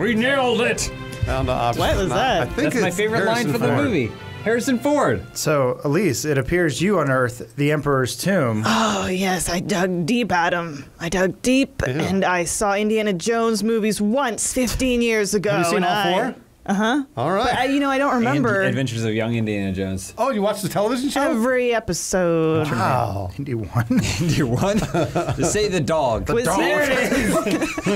We nailed it. Down to option What was that? I think That's my it's favorite line Harrison for the Ford. movie. Harrison Ford. So, Elyse, it appears you unearthed the Emperor's tomb. Oh yes, I dug deep, Adam. I dug deep, and I saw Indiana Jones movies once, 15 years ago. Have you seen and all I- four? Uh-huh. All right. But I, you know, I don't remember And Adventures of Young Indiana Jones. oh, you watched the television show? every episode. Wow. Indy one. Dear one. to say the dog. Was There it is.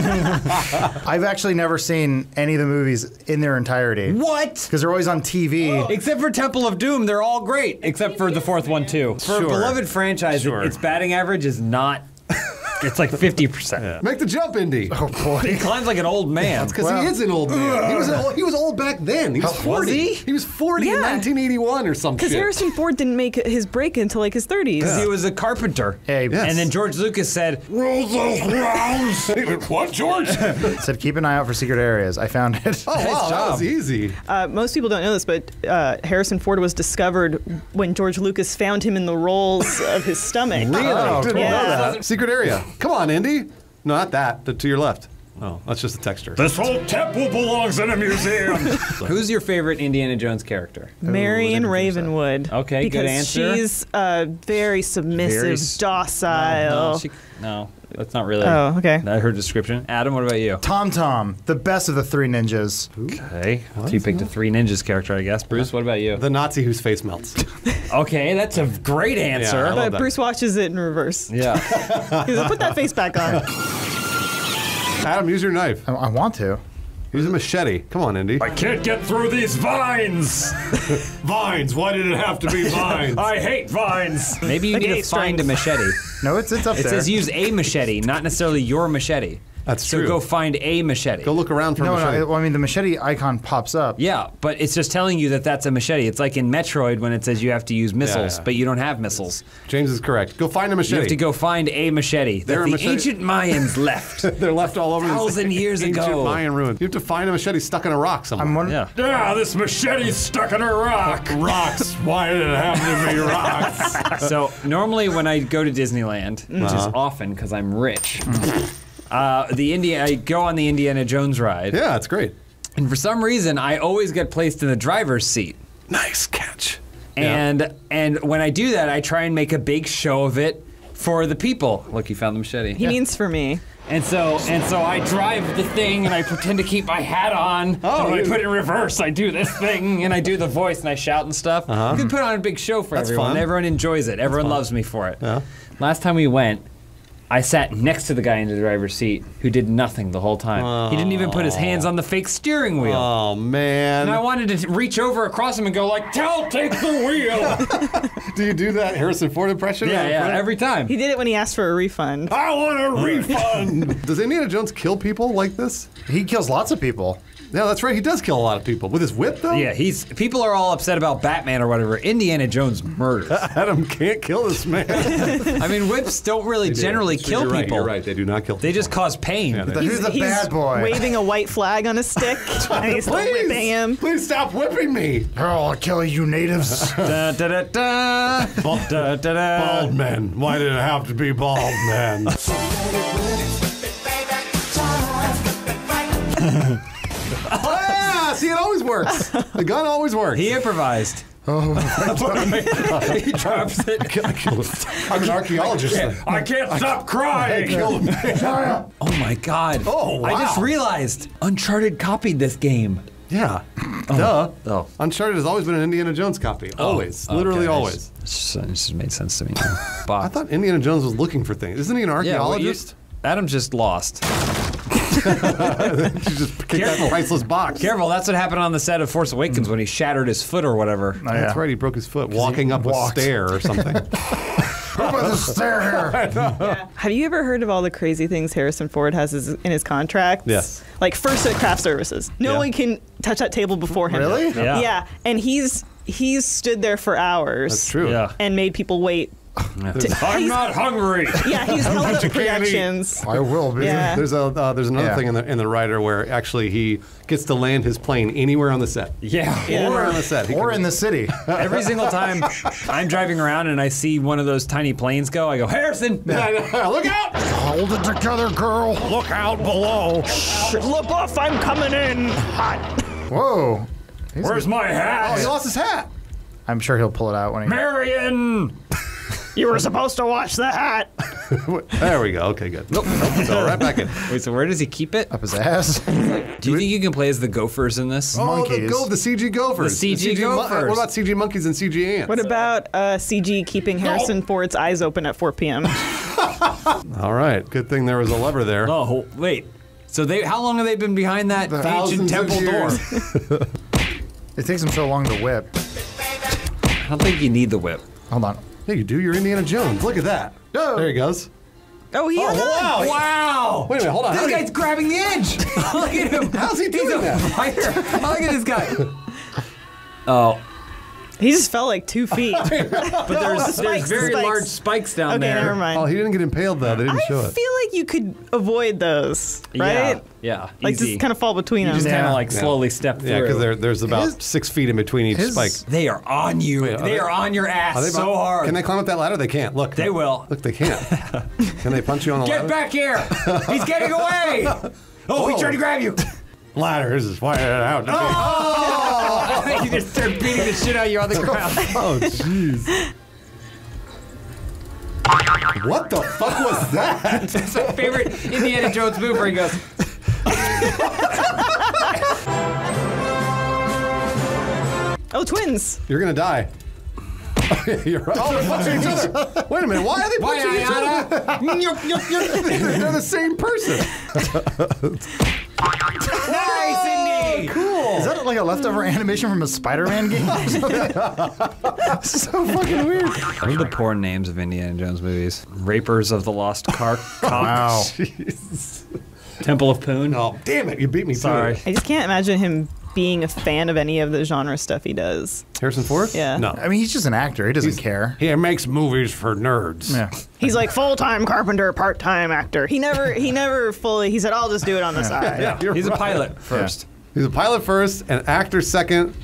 I've actually never seen any of the movies in their entirety. What? Because they're always on TV. Except for Temple of Doom, they're all great. Except for the fourth one too. For Sure. a beloved franchise, Sure. its batting average is not. It's like fifty percent. Make the jump, Indy. Oh boy. He climbs like an old man. Because Well- he is an old man. He was, old, he was old back then. He was How- 40. was he? was 40 in Yeah. 1981 or something. Because. Harrison Ford didn't make his break until like his 30s. He was a carpenter. Hey, Yes. And then George Lucas said, Roll those rounds. what, George? said keep an eye out for secret areas. I found it. Oh wow, that was easy. Uh, most people don't know this, but uh, Harrison Ford was discovered when George Lucas found him in the rolls of his stomach. Really? Oh, Didn't Yeah. know that. Secret area. Come on, Indy. No, not that. The, to your left. Oh, that's just a texture. This whole temple belongs in a museum. Who's your favorite Indiana Jones character? Marion Ravenwood. Okay, good because answer. she's uh, very submissive, Very s- docile. No, she- no, that's not really. Oh, okay. Not her description. Adam, what about you? Tum Tum, the best of the three ninjas. Okay, so you picked a Three Ninjas character, I guess. Bruce, what about you? The Nazi whose face melts. Okay, that's a great answer. I love but that. Bruce watches it in reverse. Yeah. He's like, put that face back on. Adam, use your knife. I, I want to. Use a machete. Come on, Indy. I can't get through these vines. Vines. Why did it have to be vines? I hate vines. Maybe you Like need to eight find a machete. No, it's it's up It there. says use a machete, not necessarily your machete. That's true. so true. go find a machete. Go look around for a no, machete. no. Well, I mean, the machete icon pops up. yeah, but it's just telling you that that's a machete. It's like in Metroid when it says you have to use missiles, yeah. but you don't have missiles. James is correct. Go find a machete. You have to go find a machete that There are the machete- ancient Mayans left. They're left all over Thousand this years ancient ago. Mayan ruin. You have to find a machete stuck in a rock somewhere. I'm wondering. yeah. Ah, this machete's stuck in a rock. rocks. Why did it happen to be rocks? So normally when I go to Disneyland, which Uh-huh. is often because I'm rich, uh, the India I go on the Indiana Jones ride, yeah, it's great. and for some reason I always get placed in the driver's seat. Nice catch. And and when I do that, I try and make a big show of it for the people. Look, he found the machete. He means for me. And so and so I drive the thing and I pretend to keep my hat on. Oh, and when I put it in reverse, I do this thing and I do the voice and I shout and stuff. You can put on a big show for. That's everyone. fun. Everyone enjoys it. Everyone loves me for it. Yeah. Last time we went, I sat next to the guy in the driver's seat who did nothing the whole time. He didn't even put his hands on the fake steering wheel. Oh man. And I wanted to reach over across him and go like, "Tell, take the wheel." do you do that Harrison Ford impression? yeah, yeah, Fred? every time. He did it when he asked for a refund. I want a refund. Does Indiana Jones kill people like this? He kills lots of people. Yeah, that's right. He does kill a lot of people with his whip, though. Yeah, he's people are all upset about Batman or whatever. Indiana Jones murders. Adam can't kill this man. I mean, whips don't really generally kill you're right, people. You're right. They do not kill. They just cause pain. Yeah, they- But who's the he's bad boy? waving a white flag on a stick, and he's Please, whipping him. please stop whipping me. Oh, I'll kill you natives. da, da, da, da. Da, da, da. Bald men. Why did it have to be bald men? See, it always works. The gun always works. He improvised. Oh, he drops it. I killed him. I'm an archaeologist. I can't stop crying. Killed him. Oh my god. Oh, I just realized Uncharted copied this game. yeah. Oh. Duh. Oh. Uncharted has always been an Indiana Jones copy. Oh, always. Literally Okay, always. It just, it just made sense to me. I thought Indiana Jones was looking for things. Isn't he an Yeah, well, you- archaeologist? Adam's just lost. you just kick that Careful. priceless box. Careful, that's what happened on the set of Force Awakens mm. when he shattered his foot or whatever. Oh, That's right. He broke his foot walking up walked. a stair or something. Up with the stair here. Have you ever heard of all the crazy things Harrison Ford has his, in his contracts? Yes. Like first at craft services, no Yeah. one can touch that table before him. Really? Yeah. Yeah, and he's he's stood there for hours. That's true. Yeah. And made people wait I'm not hungry. Yeah, he's Hellish Productions. I will be. Yeah. There's a uh, there's another Yeah. thing in the in the writer where actually he gets to land his plane anywhere on the set. Yeah. Anywhere on the set. He Or can- in the city. Every single time I'm driving around and I see one of those tiny planes go, I go, Harrison! Look out! Hold it together, girl. Look out below. LaBeouf, I'm coming in hot. Whoa. He's Where's good. my hat? Oh, he lost his hat. I'm sure he'll pull it out when he. Marion! You were supposed to wash the hat. There we go. Okay, good. Nope. nope. So right back in. Wait, so where does he keep it? Up his ass. Do you think you can play as the gophers in this? Oh, the, go, the CG gophers. The CG mon- gophers. what about CG monkeys and CG ants? What about uh, CG keeping Harrison Ford's eyes open at 4 p.m.? All right. Good thing there was a lever there. Oh, wait. So they how long have they been behind that ancient Thousands of temple door? It takes them so long to whip. I don't think you need the whip. Hold on. Yeah, you do. You're Indiana Jones. Look at that. No. There he goes. Oh, he oh, has a- wow. Wow! Wait a minute. Hold on. This How guy's did grabbing the edge. Look at him. How's he He's doing a that? fighter. Look at this guy. Oh, He just fell like two feet. but there's, there's Spikes, very spikes. large spikes down there. never mind. Oh, he didn't get impaled though. They didn't I show feel like you could avoid those, right? Yeah, yeah. Like easy. just kind of fall between you them. just kind of like Yeah. slowly step through. Yeah, because there's about His- six feet in between each his- spike. They are on you. Wait, are they they- are on your ass Are they so hard. Can they climb up that ladder? They can't. Look. They will. Look, they can't. Can they punch you on the Get ladder? back here! He's getting away! Oh, he's trying to oh. grab you! Ladders is firing it out. Oh! he just start beating the shit out of you on the ground. Oh, jeez. What the fuck was that? It's my favorite Indiana Jones move where he goes, Oh, twins. You're gonna die. You're right. Oh, they're punching each other. Wait a minute. Why are they Why, punching each other? Ayana? They're the same person. Nice, Indy! Is that like a leftover animation from a Spider-Man game? or so fucking weird. What are the porn names of Indiana Jones movies? Rapers of the Lost Car Wow. Temple of Poon? Oh, damn it. You beat me Sorry. it. I just can't imagine him being a fan of any of the genre stuff he does. Harrison Ford? Yeah. No. I mean, he's just an actor. He doesn't care. He makes movies for nerds. Yeah. He's like full-time carpenter, part-time actor. He never, he never fully. He said, "I'll just do it on the side." Yeah, you're He's a pilot first. He's a pilot first, an actor second,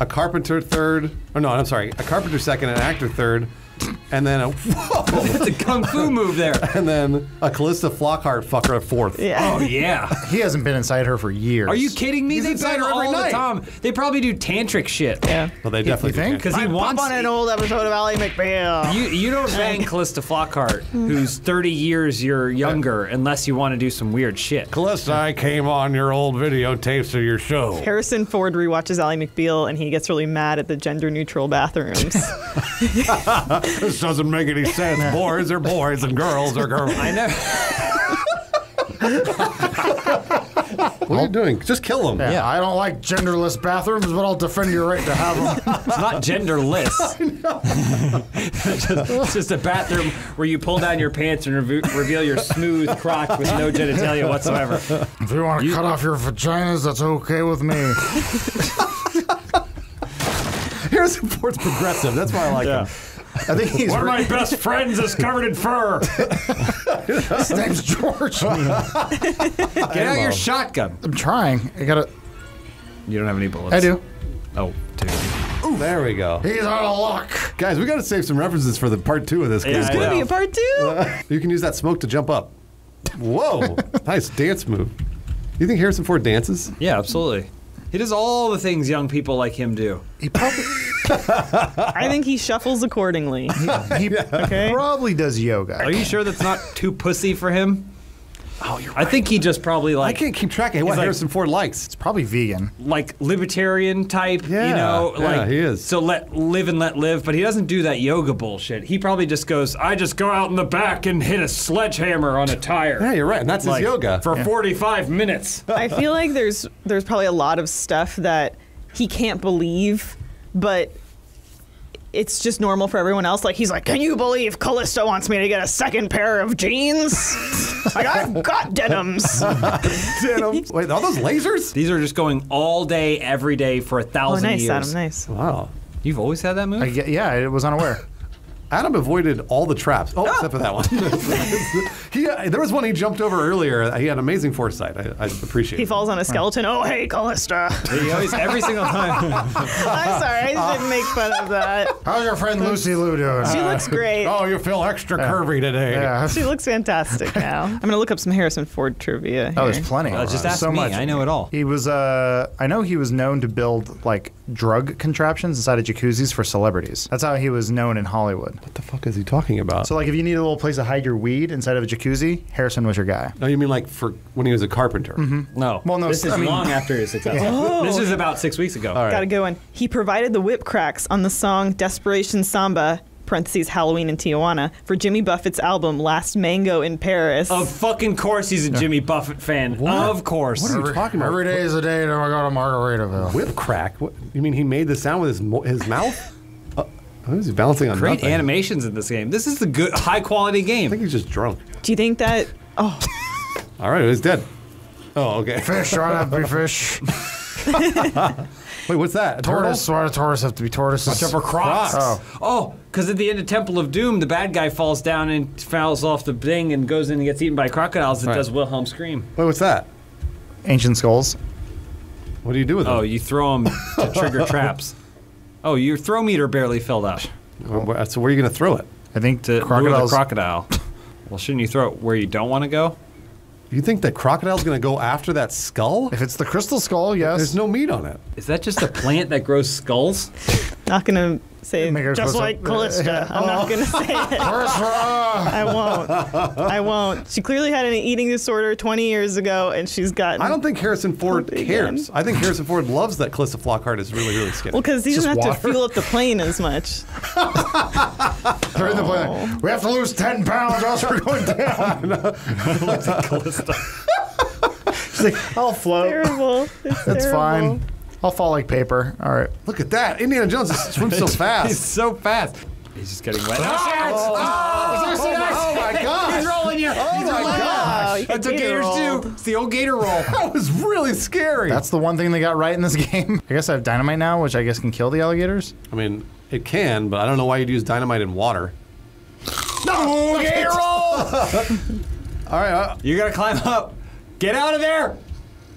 a carpenter third. Oh no, I'm sorry, a carpenter second, an actor third, and then a whoa, It's a kung fu move there. and then a Calista Flockhart fucker fourth. Yeah. Oh, yeah. He hasn't been inside her for years. Are you kidding me? He's they inside bang her every all night. the time. They probably do tantric shit. Yeah. Well, they definitely think? do. Because he Pop wants on an old episode of Ally McBeal. You you don't bang Calista Flockhart, who's 30 years your younger, unless you want to do some weird shit. Calista, I came on your old videotapes of your show. Harrison Ford rewatches Ally McBeal and he gets really mad at the gender-neutral bathrooms. This doesn't make any sense. boys are boys and girls are girls. I know. What are you doing? Just kill him. Yeah, I don't like genderless bathrooms, but I'll defend your right to have them. It's not genderless. it's, just, it's just a bathroom where you pull down your pants and reve- reveal your smooth crotch with no genitalia whatsoever. if you want to cut off your vaginas, that's okay with me. Harrison Ford's progressive. That's why I like him. I think he's. One of my best friends is covered in fur. His name's George. Get out your um, shotgun. I'm trying. I gotta. You don't have any bullets. I do. Oh, dude. There we go. He's out of luck. Guys, we got to save some references for the part two of this. Yeah, game. I Gonna be a part two. You can use that smoke to jump up. Whoa, nice dance move. You think Harrison Ford dances? Yeah, absolutely. He does all the things young people like him do. He probably. I think he shuffles accordingly. He Okay. probably does yoga. Are you sure that's not too pussy for him? Oh, you're I think he just probably like I can't keep track of what like- Harrison Ford likes. It's probably vegan. like libertarian type, Yeah, you know, yeah, like he is. So let live and let live, but he doesn't do that yoga bullshit. He probably just goes, I just go out in the back and hit a sledgehammer on a tire. Yeah, you're right, and that's Like, his yoga. For 45 minutes. I feel like there's there's probably a lot of stuff that he can't believe, but it's just normal for everyone else. Like he's like, "Can you believe Callisto wants me to get a second pair of jeans? like I've got denims." Denim. Wait, are those lasers? these are just going all day, every day for a oh, thousand nice, years. Adam, nice. Wow. You've always had that move? I, yeah, it was unaware. Adam avoided all the traps. Oh, except for that one. he, uh, there was one he jumped over earlier. He had amazing foresight. I, I appreciate He it. falls on a skeleton. Oh, hey, Calista. He always, every single time. I'm sorry, I didn't make fun of that. How's your friend Lucy Liu doing? She looks great. Oh, you feel extra curvy today. yeah. She looks fantastic now. I'm gonna look up some Harrison Ford trivia. Oh, there's plenty. Uh, just ask so me. much. I know it all. He was, uh, I know he was known to build like drug contraptions inside of jacuzzis for celebrities. That's how he was known in Hollywood. What the fuck is he talking about? So, like, if you need a little place to hide your weed inside of a jacuzzi, Harrison was your guy. no, you mean like for when he was a carpenter? Mm-hmm. No. Well, no, This is I mean- long after his success. Oh. This is about six weeks ago. All right. Got a good one. He provided the whip cracks on the song Desperation Samba, parentheses Halloween in Tijuana, for Jimmy Buffett's album Last Mango in Paris. Of fucking course he's a Jimmy Buffett fan. Of course. What are you talking about? Every day is a day till I go to Margaritaville. Whip crack? What, you mean he made the sound with his mo- his mouth? Uh, oh, he's balancing on Great nothing. animations in this game. This is the good, high quality game. I think he's just drunk. Do you think that? Oh, All right, he's dead. Oh, okay. Fish, why not be fish? Wait, what's that? A turtle? Tortoise, why do tortoise have to be tortoises? Except for Crocs. Oh. Oh, because at the end of Temple of Doom, the bad guy falls down and falls off the thing and goes in and gets eaten by crocodiles. It Right. does Wilhelm scream. Wait, what's that? Ancient skulls. What do you do with them? Oh, you throw them to trigger traps. Oh, your throw meter barely filled up Where- where- so where are you going to throw it? I think to lure the crocodiles. crocodile. Well, shouldn't you throw it where you don't want to go? You think that crocodile's going to go after that skull? if it's the crystal skull, yes. There's no meat on it. Is that just a plant that grows skulls? not gonna say Make just close like up. Calista. I'm not gonna say it. I won't. I won't. She clearly had an eating disorder 20 years ago, and she's gotten. I don't think Harrison Ford cares. again. I think Harrison Ford loves that Calista Flockhart is really, really skinny. Well, because he doesn't have water? to fuel up the plane as much. They're in the plane. Oh. We have to lose 10 pounds, or else we're going down. She's like, I'll float. Terrible. It's That's terrible. fine. I'll fall like paper. All right. Look at that. Indiana Jones just swims so fast. He's so fast. He's just getting wet. Oh, my gosh. He's rolling you. Oh, my Wow, gosh. you That's what gator gators roll. do. It's the old gator roll. That was really scary. That's the one thing they got right in this game. I guess I have dynamite now, which I guess can kill the alligators. I mean, it can, but I don't know why you'd use dynamite in water. No, gator roll. All right. Uh, You gotta climb up. Get out of there.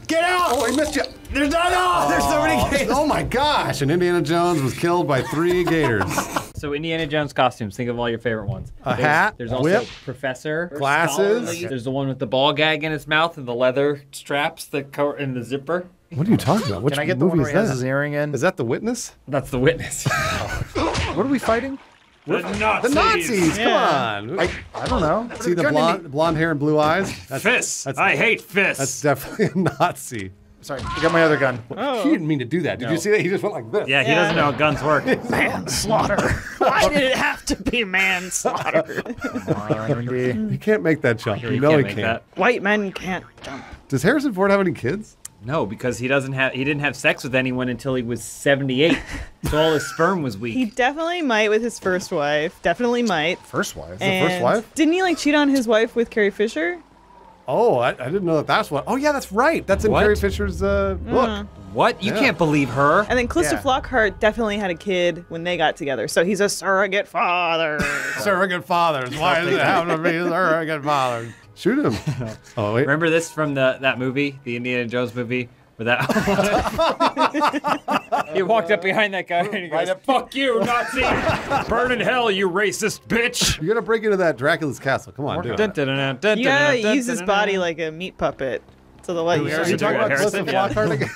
Get out. oh, he missed you. There's no, no. There's so many gators. Oh, my gosh. And Indiana Jones was killed by three gators. So Indiana Jones costumes. Think of all your favorite ones. A there's, hat, There's also whip, Professor. glasses. Scholarly. There's the one with the ball gag in his mouth and the leather straps that cover and the zipper. What are you talking about? Which Can I get the movie one where is he has that? his earring in? Is that The Witness? That's the witness. what are we fighting? The Nazis. The Nazis. Yeah. Come on. I, I don't know. See the blonde, blonde hair and blue eyes? That's, Fists. That's, I hate fists. that's definitely a Nazi. Sorry, I got my other gun. Oh. He didn't mean to do that. Did you see that? He just went like this. yeah, he Yeah. doesn't know how guns work. Manslaughter. Why did it have to be manslaughter? He can't make that jump. You, You know can't he can't. White men can't jump. Does Harrison Ford have any kids? No, because he doesn't have. He didn't have sex with anyone until he was 78. so all his sperm was weak. He definitely might with his first wife. Definitely might. First wife. The first wife? Didn't he like cheat on his wife with Carrie Fisher? Oh, I, I didn't know that that's what. Oh, yeah, that's right. That's in What? Carrie Fisher's uh, book. what? You Yeah. can't believe her. And then Calista Yeah. Flockhart definitely had a kid when they got together. So he's a surrogate father. Surrogate fathers. Why does it have to be surrogate fathers? Shoot him. Oh, wait. Remember this from the that movie, the Indiana Jones movie, where that he walked up behind that guy and he goes, Fuck you, Nazi! Burn in hell, you racist bitch! You're going to break into that Dracula's castle. Come on, do Dun, it. dun, use his body like a meat puppet. So the what you Are you talking about Harrison, Calista. Flockhart again?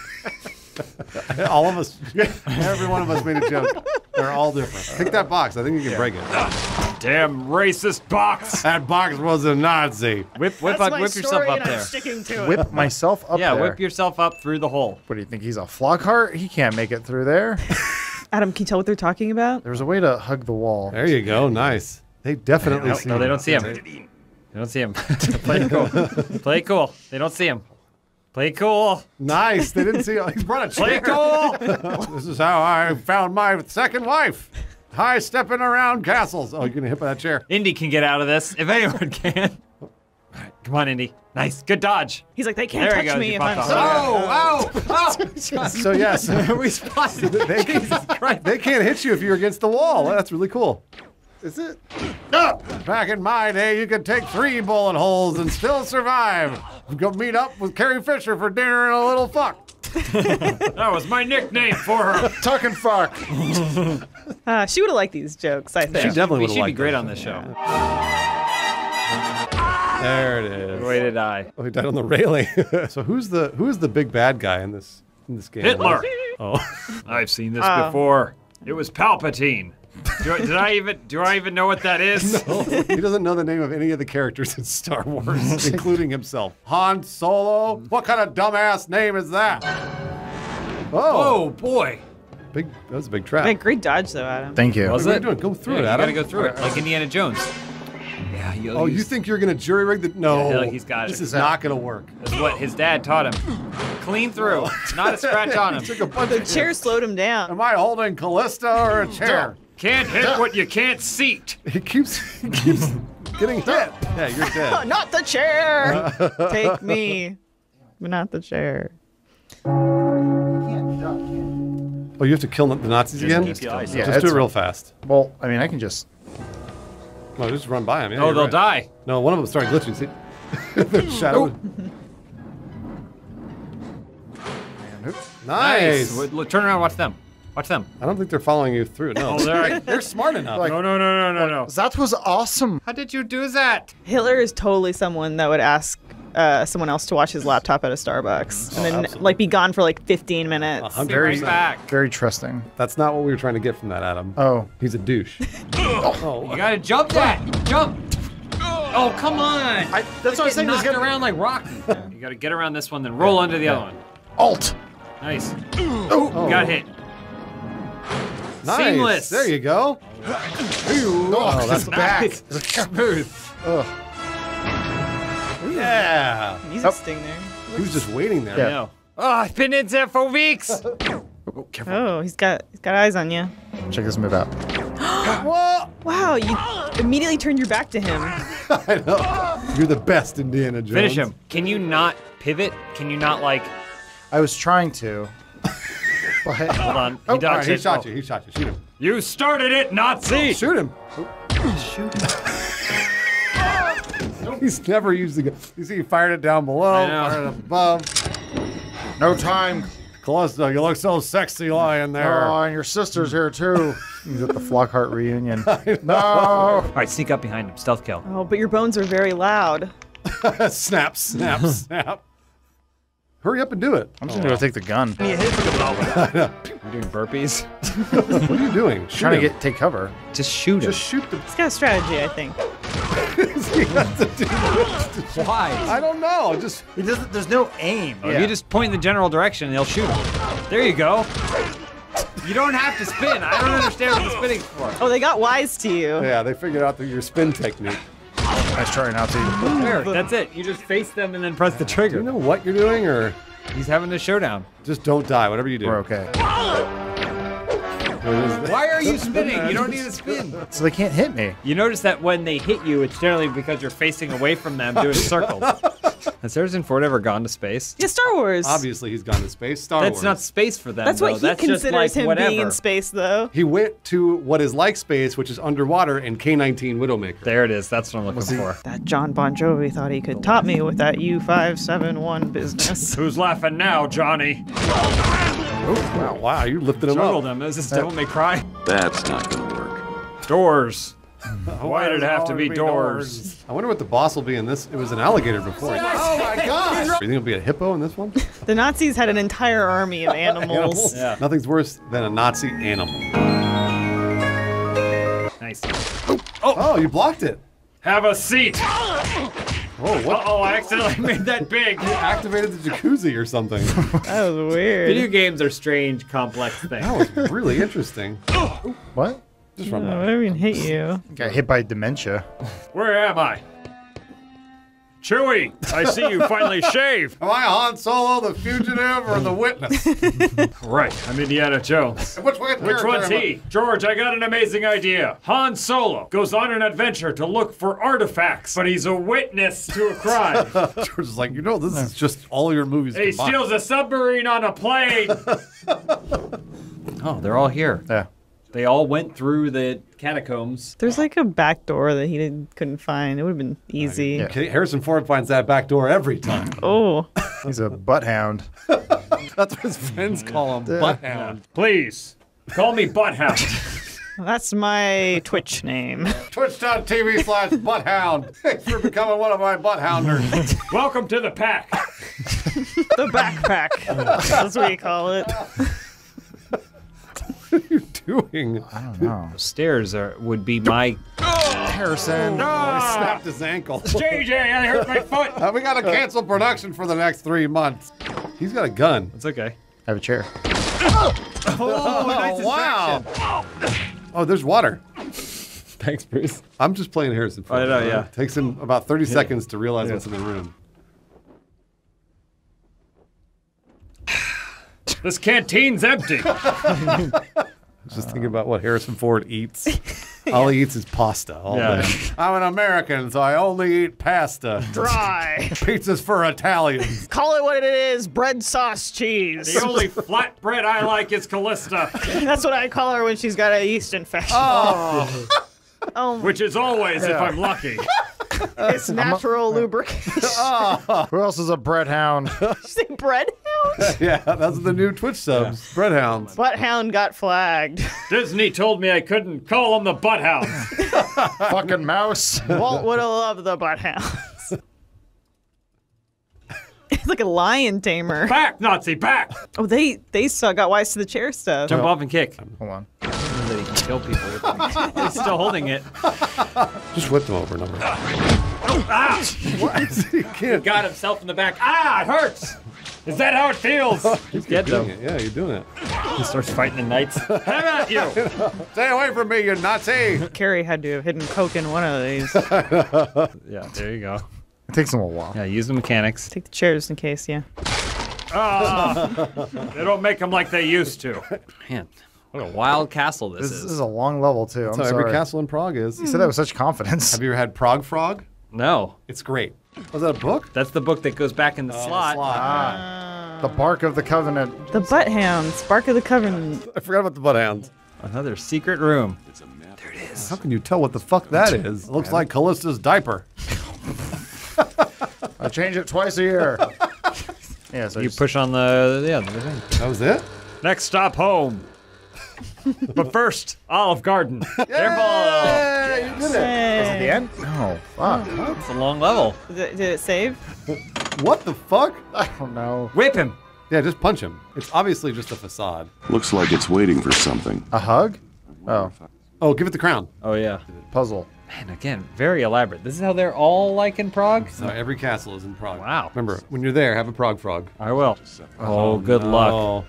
all of us, every one of us made a joke. They're all different. Pick that box. I think you can break it. Damn racist box! That box was a Nazi. Whip, whip, up, whip yourself up there. sticking to it. Whip myself up Yeah, there. whip yourself up through the hole. What do you think? He's a Flockhart? He can't make it through there. Adam, can you tell what they're talking about? There's a way to hug the wall. There you go. Nice. They definitely No, see no, they don't see him. They don't see him. Play cool. Play cool. They don't see him. Play cool. Nice. They didn't see him. He's brought a chair. it cool. This is how I found my second wife. High stepping around castles. Oh, you're gonna hit by that chair. Indy can get out of this if anyone can. All right, come on, Indy. Nice. Good dodge. He's like, they can't There touch goes, me if I'm popped so. off. Oh, oh, oh. So yes, we spotted. they, Jesus Christ. they can't hit you if you're against the wall. That's really cool. Is it? Ah! Back in my day, you could take three bullet holes and still survive. Go meet up with Carrie Fisher for dinner and a little fuck. That was my nickname for her. Tuck and fuck. Uh, she would have liked these jokes, I think. She definitely We would be like great on this show. There it is. Way to die. Oh, he died on the railing. so who's the who's the big bad guy in this in this game? Hitler. Oh, I've seen this Oh. before. It was Palpatine. Do I, did I even do I even know what that is? No, he doesn't know the name of any of the characters in Star Wars, including himself. Han Solo. What kind of dumbass name is that? Oh, Oh boy. big. That was a big trap. Hey, great dodge, though, Adam. Thank you. Was what are it? doing? Go through Yeah, it, you Adam. gotta go through it, like Indiana Jones. Yeah, you'll Oh, you think you're gonna jury rig the? No, Yeah, he's got This it. is not gonna work. That's what his dad taught him. Clean through, not a scratch on him. Took a bunch The of- chair slowed him down. Am I holding Calista or a chair? Can't hit what you can't seat. It keeps he keeps getting hit. Yeah, you're dead. not the chair! Take me, but not the chair. Oh, you have to kill the Nazis again? keep your eyes Yeah, Just do it real fast. Well, I mean, I can just. No, just run by them. Yeah, Oh, they'll right. die. No, one of them started glitching. See, the shadow. Nice. Wait, look, Turn around, watch them. Watch them. I don't think they're following you through. No, Oh, there. they're smart enough. No, no, no, no, no, no. That was awesome. How did you do that? Hitler is totally someone that would ask uh, someone else to watch his laptop at a Starbucks and then absolutely. like be gone for like 15 minutes. hundred Very percent. back. Very trusting. That's not what we were trying to get from that, Adam. Oh. He's a douche. oh, You gotta jump that. Jump. Oh, come on. I, that's what I was saying. There's Knocked gonna around like Rocky. You gotta get around this one, then roll under the other one. alt. Nice. oh. You got hit. Nice. Seamless. There you go. Oh, oh that's back. Smooth. Oh. Yeah. He's Oh. a sting there. He was just waiting there. Yeah. No. Oh, I've been in there for weeks. Oh, careful. Oh, he's got he's got eyes on you. Check this move out. Whoa! Wow, you immediately turned your back to him. I know. You're the best Indiana Jones. Finish him. Can you not pivot? Can you not like? I was trying to. but Hold on. He Oh, all dodged right, he it. shot Oh. you. He shot you. Shoot him. You started it, Nazi. Oh, shoot him. Shoot him. He's never used the gun. You see, he fired it down below, I know. fired it above. no time. Calista, you look so sexy lying there. Oh, and your sister's here too. He's at the Flockhart reunion. No. All right, sneak up behind him. Stealth kill. Oh, but your bones are very loud. snap, snap, snap. Hurry up and do it. I'm just gonna go take the gun. You doing burpees? What are you doing? Shoot Trying to get take cover. Just shoot him. Just shoot the. He's got a strategy, I think. he has to do this. Why? I don't know. Just He doesn't. There's no aim. If you just point in the general direction, and they'll shoot him. There you go. You don't have to spin. I don't understand what the spinning's for. Oh, they got wise to you. yeah, they figured out that your spin technique. Nice try, Nazi. There, that's it. You just face them and then press the Do you know what you're doing, or He's having the showdown. just don't die? Whatever you do. We're okay. Why are you spinning? You don't need to spin. So they can't hit me. You notice that when they hit you, it's generally because you're facing away from them doing circles. Has Harrison Ford ever gone to space? Yeah, Star Wars. Obviously, he's gone to space. Star Wars. That's Wars. not space for them. That's though. what he That's considers just like him whatever. being in space, though. He went to what is like space, which is underwater, in K-19 Widowmaker. There it is. That's what I'm looking for. That John Bon Jovi thought he could top me with that U571 business. Who's laughing now, Johnny? Wow, wow, you lifted him Juggled up. him. Is this Devil May Cry? That's not gonna work. Doors. Why did it have to be doors? I wonder what the boss will be in this. It was an alligator before. Oh my gosh! You think it'll be a hippo in this one? The Nazis had an entire army of animals. Yeah. Nothing's worse than a Nazi animal. Nice. Oh, oh you blocked it. Have a seat. Oh, what? Uh oh, I accidentally made that big. Activated the jacuzzi or something. That was weird. Video games are strange, complex things. That was really interesting. What? Just run Oh, by. what even hit you? Got hit by dementia. Where am I? Chewie, I see you finally shaved. Am I Han Solo, the fugitive, or the witness? Right, I'm Indiana Jones. Which, way Which one's he? George, I got an amazing idea. Han Solo goes on an adventure to look for artifacts, but he's a witness to a crime. George is like, you know, this is just all your movies. he combined. steals a submarine on a plane. Oh, they're all here. Yeah. They all went through the catacombs. There's like a back door that he didn't, couldn't find. It would have been easy. Yeah. Harrison Ford finds that back door every time. Oh, He's a butt hound. That's what his friends call him, Butthound. Please, call me Butthound. that's my Twitch name. Twitch.tv slash Butthound. Thanks for becoming one of my Butthounders. Welcome to the pack. The backpack. That's what you call it. Doing. I don't know. Stairs are would be my. Harrison. He snapped his ankle. JJ, I hurt my foot. Uh, we gotta cancel production for the next three months. He's got a gun. It's okay. I have a chair. Oh, wow. Oh, there's water. Thanks, Bruce. I'm just playing Harrison Ford. I know, yeah. It takes him about 30 seconds to realize what's in the room. This canteen's empty. I was just thinking about what Harrison Ford eats. All he eats is pasta all Yeah. day. I'm an American, so I only eat pasta. Dry. Pizza's for Italians. Call it what it is. Bread, sauce, cheese. The only flatbread I like is Calista, That's what I call her when she's got a yeast infection. Oh, Oh which is always if I'm lucky. it's natural lubrication. Oh. Who else is a bread hound? Did you say bread hound? Yeah, that's the new Twitch subs. Breadhounds. Butt hound got flagged. Disney told me I couldn't call him the Butthounds. Fucking mouse. Walt would have loved the butt hounds. it's like a lion tamer. Back, Nazi, back! Oh, they they still got wise to the chair stuff. Jump off and kick. Hold on. That he can kill people. He's still holding it. Just whipped them over and over. Ah! he can't. Got himself in the back. Ah, it hurts! Is that how it feels? He's dead Doing though. it. Yeah, you're doing it. He starts fighting the knights. How about you? Stay away from me, you Nazi! Carrie had to have hidden coke in one of these. yeah, there you go. It takes them a while. Yeah, use the mechanics. Take the chairs in case, yeah. Ah, they don't make them like they used to. Man, what a wild castle this, This is. This is a long level too. I'm So sorry. every castle in Prague is. You said that with such confidence. Have you ever had Prague Frog? No, It's great. Was that a book? that's the book that goes back in the slot. The bark of the covenant. The butt hounds, Bark of the Covenant. I forgot about the Butthounds. Another secret room. There it is. How can you tell what the fuck that is? It looks like Calista's diaper. I change it twice a year. yeah, so You just- push on the yeah. The thing. That was it? Next stop home. but first, Olive Garden. Hey, you did it. Hey. the end? No. Fuck. Uh-huh. It's a long level. Did it, did it save? What the fuck? I don't know. Whip him. Yeah, just punch him. It's obviously just a facade. Looks like it's waiting for something. A hug? Oh, Oh, give it the crown. Oh yeah. puzzle. And again, very elaborate. This is how they're all like in Prague. So every castle is in Prague. Wow. Remember, when you're there, have a Prague frog. I will. Oh, good oh, luck.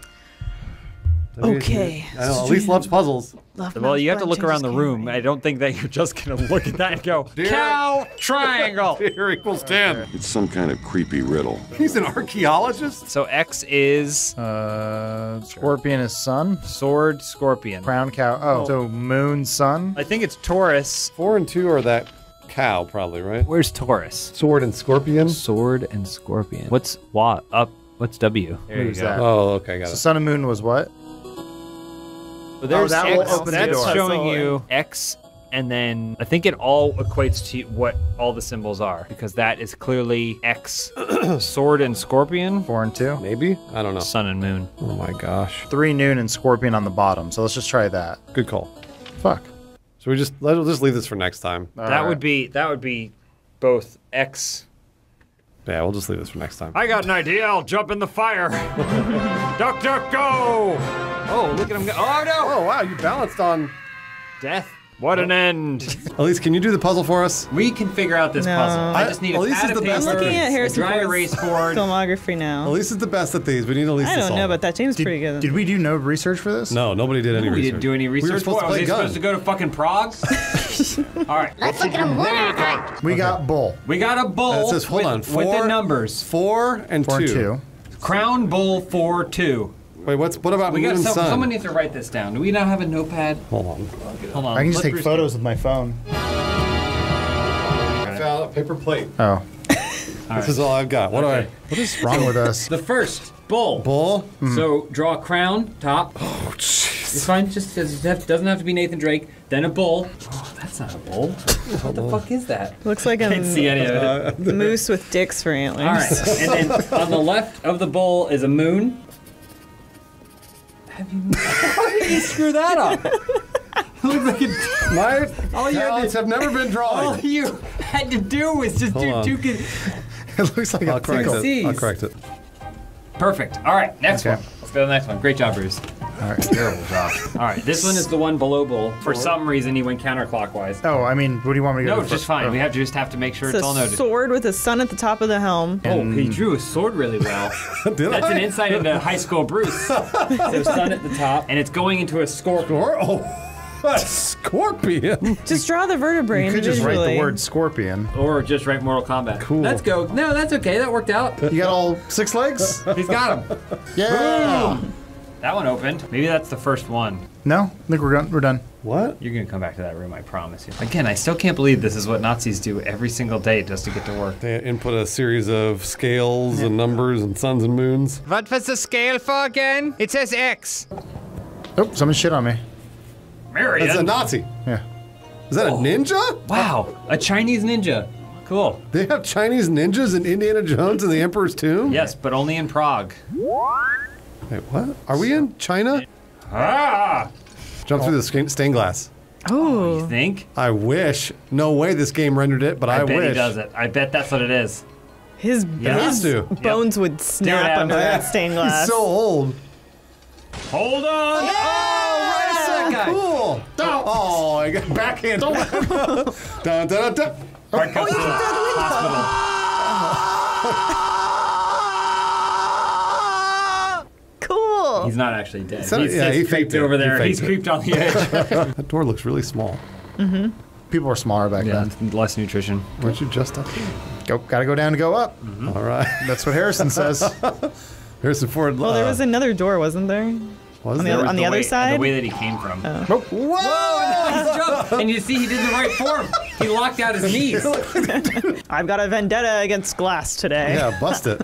Oh. Okay. I know, Elyse loves puzzles. Love Well, you have to look around the room. camera. I don't think that you're just gonna look at that and go Dear- cow triangle. Here equals 10. It's some kind of creepy riddle. He's an archaeologist? So X is Uh, scorpion is sun. sword scorpion. Crown cow. Oh, so moon sun. I think it's Taurus. Four and two are that cow, probably, right? Where's Taurus? Sword and scorpion? Sword and scorpion. What's wa up? What's W? There you Who's go. that? Oh, okay, got So it. sun and moon was what? Oh, so there's that will X. open the door. showing you X, and then I think it all equates to what all the symbols are because that is clearly X, sword and scorpion, Four and two. Maybe? I don't know. sun and moon. Oh my gosh. Three noon and scorpion on the bottom. So let's just try that. Good call. Fuck. So we just, let's just leave this for next time. that Alright. would be that would be both X. Yeah, we'll just leave this for next time. I got an idea. I'll jump in the fire. duck, duck, go! Oh, look at him go! Oh no! Oh, wow, you balanced on. Death. What an end. Elyse, can you do the puzzle for us? We can figure out this No. puzzle. I I- just need well, a pad is of the best paper, I'm looking at a Harrison dry erase board. filmography now. Elyse is the best at these. We need Elyse I don't solve know it. about that. James Did, pretty good. did we do no research for this? No, nobody did any We research. didn't do any research. We research. were supposed What, to was play he gun. supposed to go to fucking Prague? All right. Let's look at them one at a time. We got bull. We got a bull Uh, it says, hold with, on, with the numbers. Four and Four two. and two. Crown bull four two. Wait, what's what about We moon got and some, sun? someone needs to write this down. Do we not have a notepad? Hold on. Hold on. I can just let take Bruce- photos with my phone. I found a paper plate. Oh. This is all I've got. What Okay. do What is wrong with us? The first bull. I? Bull. Mm. So draw a crown top. Oh, jeez. It's fine. Just does- it doesn't have to be Nathan Drake. Then a bull. Oh, that's not a bull. What the fuck is that? Looks like a see any of it. moose with dicks for antlers. All right, and then on the left of the bull is a moon. Have you? How did you screw that up? It looks like a, My All you had talents to- have never been all you had to do was just Hold do on. two. Con- It looks like I'll a correct pickle. it. I'll correct it. Perfect. All right, next Okay. one. Let's go to the next one. Great job, Bruce. All right. Terrible job. All right, this one is the one below bowl. For some reason, he went counterclockwise. Oh, I mean, what do you want me to go No, do just first? fine. Oh. We have to just have to make sure It's it's all noted. sword with a sun at the top of the helm. Oh, he drew a sword really well. Did That's I? an insight into high school Bruce. so sun at the top, and it's going into a scorpion. Or, oh, a scorpion. Just draw the vertebrae You could just write the word scorpion. Or just write Mortal Kombat. Cool. Let's go. No, that's okay. That worked out. You got all six legs? He's got them. Yeah. That one opened. Maybe that's the first one. No, I think we're done. We're done. What? You're gonna come back to that room, I promise you. Again, I still can't believe this is what Nazis do every single day just to get to work. They input a series of scales and numbers and suns and moons. What was the scale for again? It says X. Oh, someone shit on me. Marion. That's a Nazi. Yeah. Is that a oh. ninja? wow, a Chinese ninja. Cool. They have Chinese ninjas in Indiana Jones and the Emperor's Tomb? Yes, but only in Prague. Wait, what? Are we in China? Ah! Jump through the stained glass. Oh, You think? I wish. No way this game rendered it, but I, I, bet wish. he does it. I bet that's what it is. his, Yeah. his Has to. bones would snap Adam. under that stained glass. He's so old. Hold on! Oh, right So that guy. cool. Oh, I got backhand. dun, dun, dun, dun. Hard comes to the hospital. cool. He's not actually dead. So- he's yeah, just he creeped faked it. over He there. faked He's it. creeped on the edge. That door looks really small. Mm-hmm. People were smaller back yeah, then. less nutrition. Weren't you just up here? Go, gotta go down to go up. All right. That's what Harrison says. Here's the Ford. well, there was another door, wasn't there? was on the there? other- on the way, side? The way that he came from. Whoa! and you see, he did the right form. He locked out his knees. I've got a vendetta against glass today. yeah, bust it.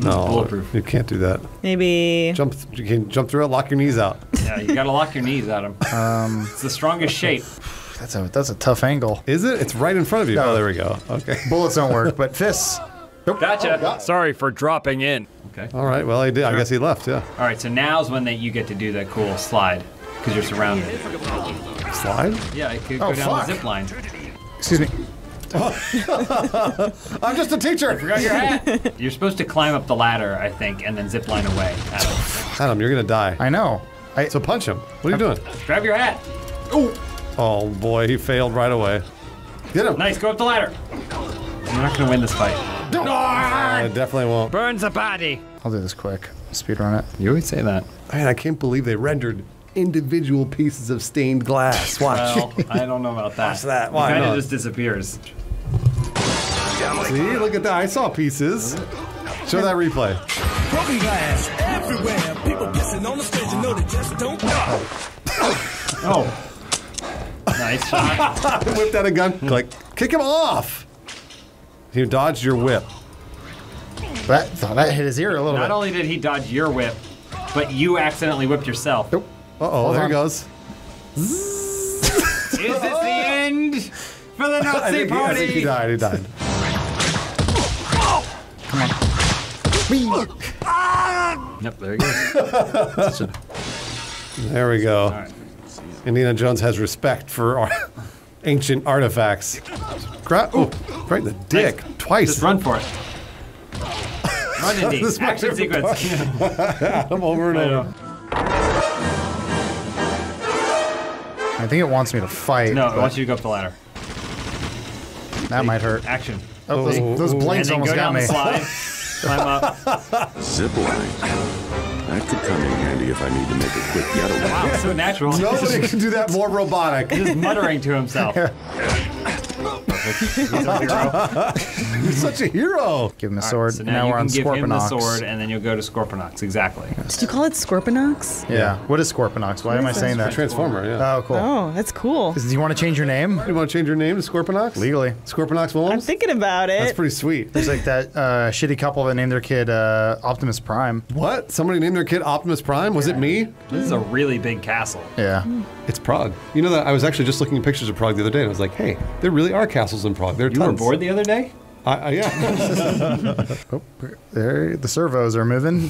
No, Bulletproof. you can't do that. Maybe. Jump. You can jump through it. Lock your knees out. Yeah, you gotta lock your knees Adam. Um, it's the strongest shape. That's a that's a tough angle. Is it? It's right in front of you. No. Oh, there we go. Okay. Bullets don't work, but fists. Nope. Gotcha. Sorry for dropping in. Okay. All right. Well, he did. I guess he left. Yeah. All right. So now's when that you get to do that cool slide because you're surrounded. Slide. Yeah, it could Oh, go down fuck. the zip line. Excuse me. I'm just a teacher. Forgot your hat. you're supposed to climb up the ladder, I think, and then zip line away. Adam. Adam, you're gonna die. I know. I So punch him. What are you uh, doing? Grab your hat. Oh boy, he failed right away. Get him. Nice. Go up the ladder. I'm not gonna win this fight. I definitely won't. Burns a body. I'll do this quick. Speed run it. You always say that. Man, I can't believe they rendered individual pieces of stained glass. Watch. Well, I don't know about that. Watch that. Why It kind of just disappears. See, look at that. I saw pieces. Show that replay. Broken glass everywhere. People pissing on the stage, you know they just don't know. Oh. nice shot. Whipped out a gun. Like, kick him off. You dodged your whip. That that hit his ear a little Not bit. Not only did he dodge your whip, but you accidentally whipped yourself. Nope. Uh oh, there on. he goes. Is this the end for the I Nazi think, he, I think he party? died. He died. Yep, there he goes. There we go. right. Indiana Jones has respect for ar- ancient artifacts. Gra- oh, right in the dick. Twice. Just run for it. Run, Indy. This might Action have been sequence. I'm over and over. Think it wants me to fight. No, I but want you to go up the ladder. that might hurt. Action. Oh, those, those And blinks almost go got down me. the slide. Climb up. Zip line. That could come in handy if I need to make a quick getaway. Wow, so natural. Nobody can do that more robotic. Just muttering to himself. Perfect. You're such a hero. Give him a All right, sword. so now, now, you we're can on give him the Scorponox. sword, and then you'll go to Scorponox. Exactly. Did you call it Scorponox? Yeah. What is Scorponox? Why am I saying that? Transformer, yeah. Oh, cool. Oh, that's cool. Do you want to change your name? Do you want to change your name to Scorponox? Legally. Scorponox I'm Willems? thinking about it. That's pretty sweet. There's like that uh, shitty couple that named their kid uh, Optimus Prime. What? Somebody named their kid Optimus Prime? Was it me? This is a really big castle. Yeah. It's Prague. You know that I was actually just looking at pictures of Prague the other day, and I was like, hey, there really are castles in Prague. There are You were tons. bored the other day? I, I, yeah. Oh, there, the servos are moving.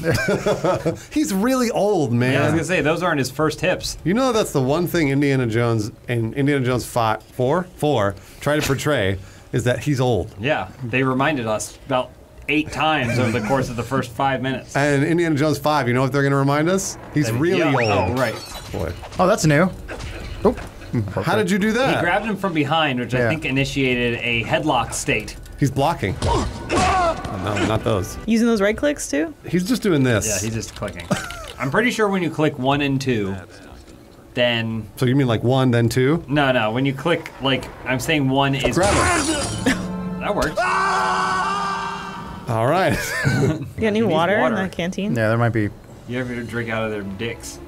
He's really old, man. Yeah, I was gonna say those aren't his first hips. You know that's the one thing Indiana Jones and Indiana Jones five, four, four try to portray is that he's old. Yeah, they reminded us about eight times over the course of the first five minutes. And Indiana Jones five, you know what they're going to remind us? He's really Yeah, oh, old. Oh, right. Boy, oh, that's new. Oh. How did you do that? He grabbed him from behind, which I think initiated a headlock state. he's blocking. Oh, no, not those. Using those right clicks too? He's just doing this. Yeah, he's just clicking. I'm pretty sure when you click one and two, then so you mean like one, then two? no, no. When you click like I'm saying one is Grab him. that works. All right. You got any water, water. in that canteen? Yeah, there might be. You ever drink out of their dicks?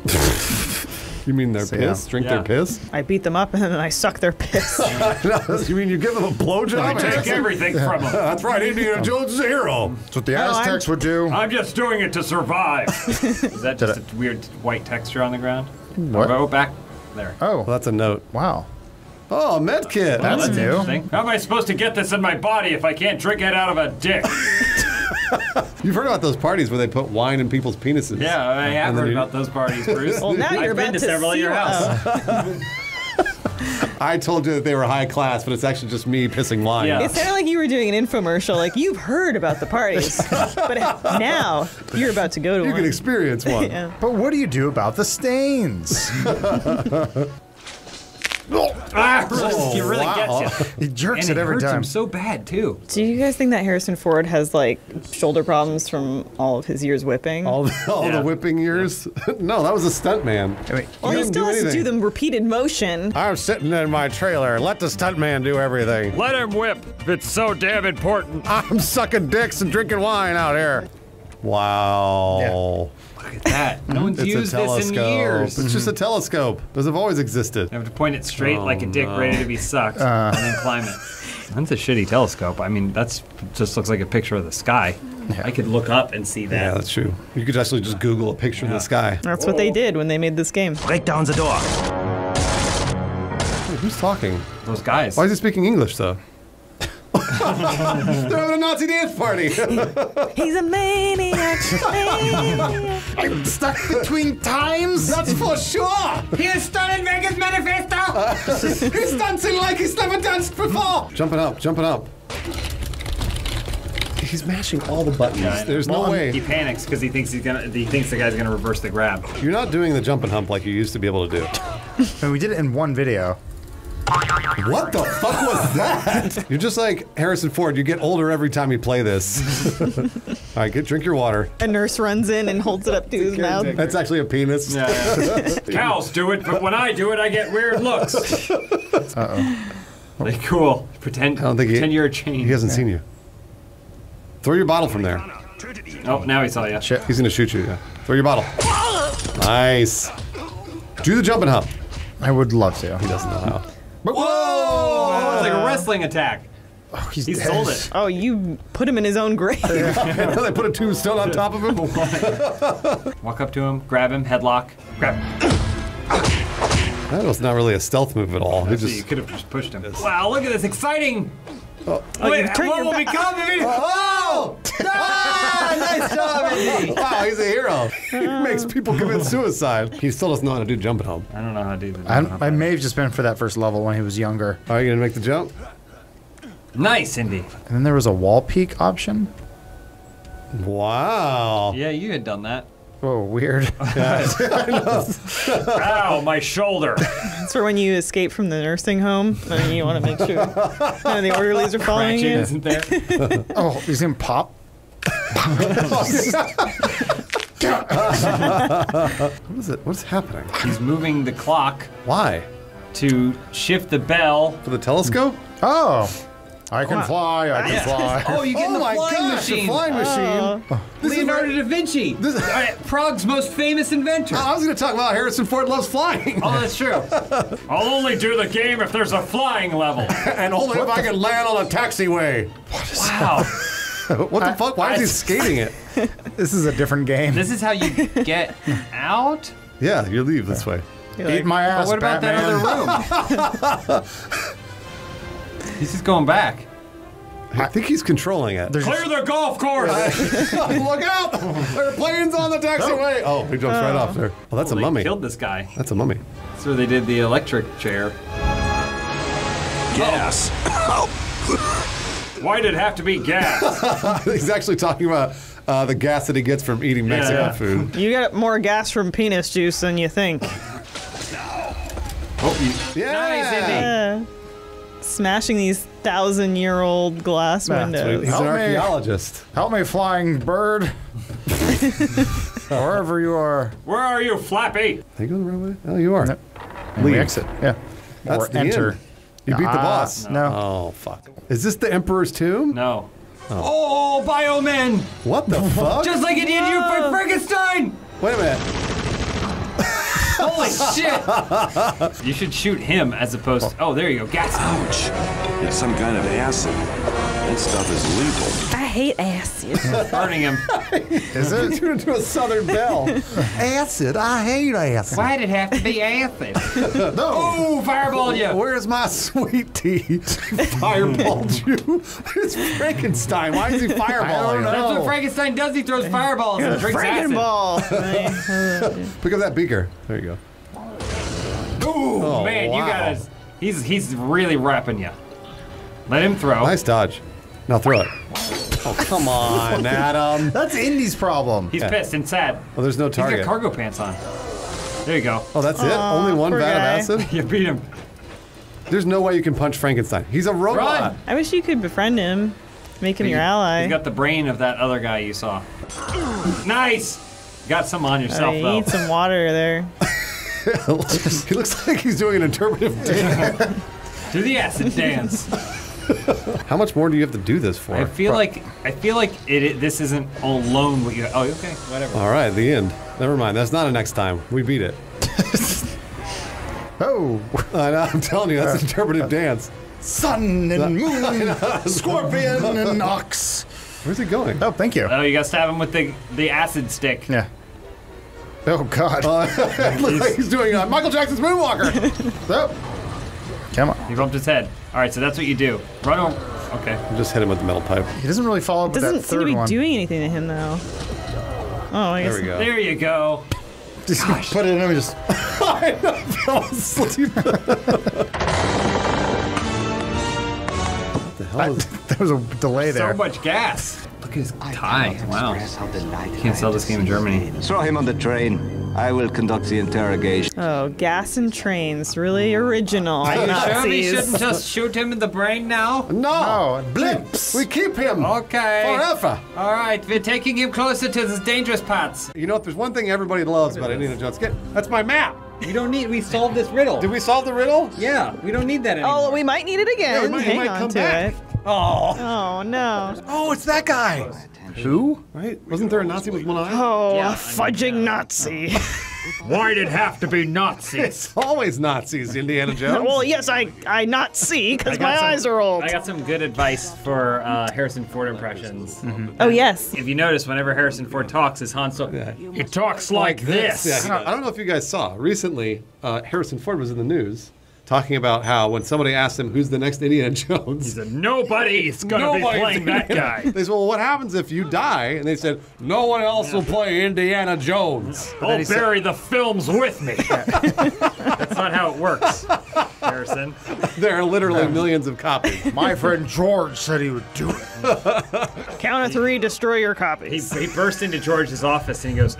You mean their So, piss? yeah. Drink Yeah. their piss? I beat them up and then I suck their piss. you mean you give them a blowjob? I take everything from them. That's right. Indiana Jones is a hero. That's what the I'm- Aztecs would do. I'm just doing it to survive. Is that just a weird white texture on the ground? What? Oh, back there. Oh, Well, that's a note. wow. Oh, a med kit. That's That's new. interesting. How am I supposed to get this in my body if I can't drink it out of a dick? You've heard about those parties where they put wine in people's penises. Yeah, I have And heard about those parties, Bruce. Well, now I've you're been about to to several at your house. I told you that they were high class, but it's actually just me pissing wine. Yeah. It sounded like you were doing an infomercial. Like you've heard about the parties, but now you're about to go to You one. You can experience one. yeah. But what do you do about the stains? Ah, he really wow. gets you. he jerks And it it every hurts time. him so bad too. Do you guys think that Harrison Ford has like shoulder problems from all of his years whipping? All, the, all Yeah. the whipping years? no, that was a stunt man. I mean, well, he didn't still do has to do the repeated motion. I'm sitting in my trailer. Let the stunt man do everything. Let him whip if it's so damn important. I'm sucking dicks and drinking wine out here. Wow. Look at that. No one's It's used a this telescope. in years. It's just a telescope. Those have always existed. You have to point it straight oh, like a Oh, dick ready to be sucked, uh. and then climb it. That's a shitty telescope. I mean, that's just looks like a picture of the sky. I could look up and see that. Yeah, that's true. You could actually just Google a picture of the sky. That's what they did when they made this game. Break down the door. Hey, who's talking? Those guys. Why is he speaking English, though? They're having a Nazi dance party. He's a maniac. maniac. I'm stuck between times. That's for sure. Here's Stollenberger's manifesto. He's dancing like he's never danced before. Jumping up, jumping up. He's mashing all the buttons. Yeah, There's Well, no way. He panics because he thinks he's gonna. He thinks the guy's gonna reverse the grab. You're not doing the jumping hump like you used to be able to do. I mean, we did it in one video. What the fuck was that? You're just like Harrison Ford. You get older every time you play this. all right, get drink your water. A nurse runs in and holds it up to his mouth. That's actually a penis. Cows do it, but when I do it, I get weird looks. Uh oh. Like cool. Pretend. I don't think he- pretend you're a chain. He hasn't seen you. Throw your bottle from there. Oh, now he saw you. Shit. He's gonna shoot you. Yeah. Throw your bottle. Nice. Do the jumping hump. I would love to. He doesn't know how. Oh, it's like a uh, wrestling attack. Oh, he's He dead. sold it. Oh, you put him in his own grave. they put a tombstone on top of him. Walk up to him, grab him, headlock, grab. Him. That was not really a stealth move at all. He So you could have just pushed him. Wow, look at this exciting. Oh, Wait, you turn what your will back. become of it? Oh! ah, nice job, Andy. Wow, he's a hero. He makes people commit suicide. He still doesn't know how to do jumping hump. I don't know how to do that. I, I may have just been for that first level when he was younger. Are you gonna make the jump? Nice, Indy. And then there was a wall peak option. Wow. Yeah, you had done that. Whoa, weird. Ow, my shoulder. It's for when you escape from the nursing home and you want to make sure none of the orderlies are following Ratched you. isn't there. oh, he's gonna pop. What is it? What's happening? He's moving the clock Why? to shift the bell. For the telescope? Mm. Oh, I can fly. I can fly. Oh, you get in oh the my flying gosh, machine. the flying machine. Uh, this is Leonardo very- da Vinci. This is- uh, Prague's most famous inventor. I was going to talk about Harrison Ford loves flying. Oh, that's true. I'll only do the game if there's a flying level. and only if I can land on a taxiway. Wow. What the fuck? Why is he skating it? This is a different game. This is how you get out? Yeah, you leave this way. Eat my ass, What about Batman. that other room? He's just going back. I think he's controlling it. There's Clear the golf course. Look out! There are planes on the taxiway. Oh, he jumps right off there. Oh, that's a They mummy. killed this guy. That's a mummy. That's where they did the electric chair. Gas. Why did it have to be gas? he's actually talking about uh, the gas that he gets from eating Mexican Yeah. food. You get more gas from penis juice than you think. Oh, you, Yeah. Nice, Indy. Yeah. Smashing these thousand year old glass Nah, windows. He's an Help me. archaeologist. Help me, flying bird. Wherever you are. Where are you, Flappy? Are you going the right way? Oh, you are. Yep. And we Leave. exit. Yeah. That's or the enter. end. You beat the Ah, boss. No. Oh, fuck. Is this the Emperor's tomb? No. Oh, Bioman! What the fuck? Just like it did you for Frankenstein! Wait a minute. Holy shit! You should shoot him as opposed to. Oh, there you go. Gas. Ouch. It's some kind of acid. That stuff is lethal. I hate acid. Burning him. Is it? Turn into a Southern Belle. acid. I hate acid. Why'd it have to be acid? no. Oh, fireball you! Where's my sweet tea? Fireballed you. It's Frankenstein. Why is he fireballing? know. That's what Frankenstein does. He throws fireballs and drinks Franken acid. ball. Pick up that beaker. There you go. Ooh, Oh, man, wow. you guys. He's he's really rapping you. Let him throw. Nice dodge. Now throw it. Oh, come on, Adam. That's Indy's problem. He's pissed and sad. Well, there's no He's got target. cargo pants on. There you go. Oh, that's it? Only one poor vat guy. of acid? You beat him. There's no way you can punch Frankenstein. He's a robot. Run! I wish you could befriend him, make him your ally. He's got the brain of that other guy you saw. nice! Got some on yourself, Uh, you though. need some water there. he looks like he's doing an interpretive dance. Do the acid dance. How much more do you have to do this for? I feel like I feel like it, it. This isn't alone. What you? Oh, okay, whatever. All right, the end. Never mind. That's not a next time. We beat it. Oh. I know, I'm telling you, that's interpretive dance. Sun and moon, scorpion and ox. Where's he going? Oh, thank you. Oh, you got to stab him with the the acid stick. Yeah. Oh, God. it looks like he's doing uh, Michael Jackson's Moonwalker. oh. Come on. He bumped his head. All right, so that's what you do. Run over. Okay. Just hit him with the metal pipe. He doesn't really follow up with Doesn't that seem third to be one. doing anything to him though. Oh, I guess. There we go. There you go. Just put it in and just. I fell asleep. what the hell is there was a delay there. So much gas. Look at his tie. Wow. Can't sell this game in Germany. Throw him on the train. I will conduct the interrogation. Oh, gas and trains, really original. Are you sure we shouldn't just shoot him in the brain now? No! Oh, blips. We keep him Okay. forever. All right, we're taking him closer to the dangerous parts. You know, if there's one thing everybody loves about Indiana Jones, get that's my map. We don't need. We solved this riddle. Did we solve the riddle? Yeah, we don't need that oh, anymore. Oh, we might need it again. we might- it Hang might on come to back. it. Oh. Oh no. Oh, it's that guy. Who? Right? Wasn't there a Nazi with one eye? Oh, Yeah, I a fudging Nazi. Why'd it have to be Nazis? It's always Nazis, Indiana Jones. well, yes, I I not see because my some- eyes are old. I got some good advice for uh, Harrison Ford impressions. oh yes. If you notice, whenever Harrison Ford talks, his Han Solo. He talks like this. Yeah, I don't know if you guys saw. Recently, uh, Harrison Ford was in the news talking about how when somebody asked him who's the next Indiana Jones, he said Nobody's gonna be playing that guy. they said, "Well, what happens if you die?" And they said, "No one else will play Indiana Jones." I'll bury the films with me. That's not how it works, Harrison. There are literally millions of copies. My friend George said he would do it. Count of three, destroy your He, copies. he burst into George's office and he goes,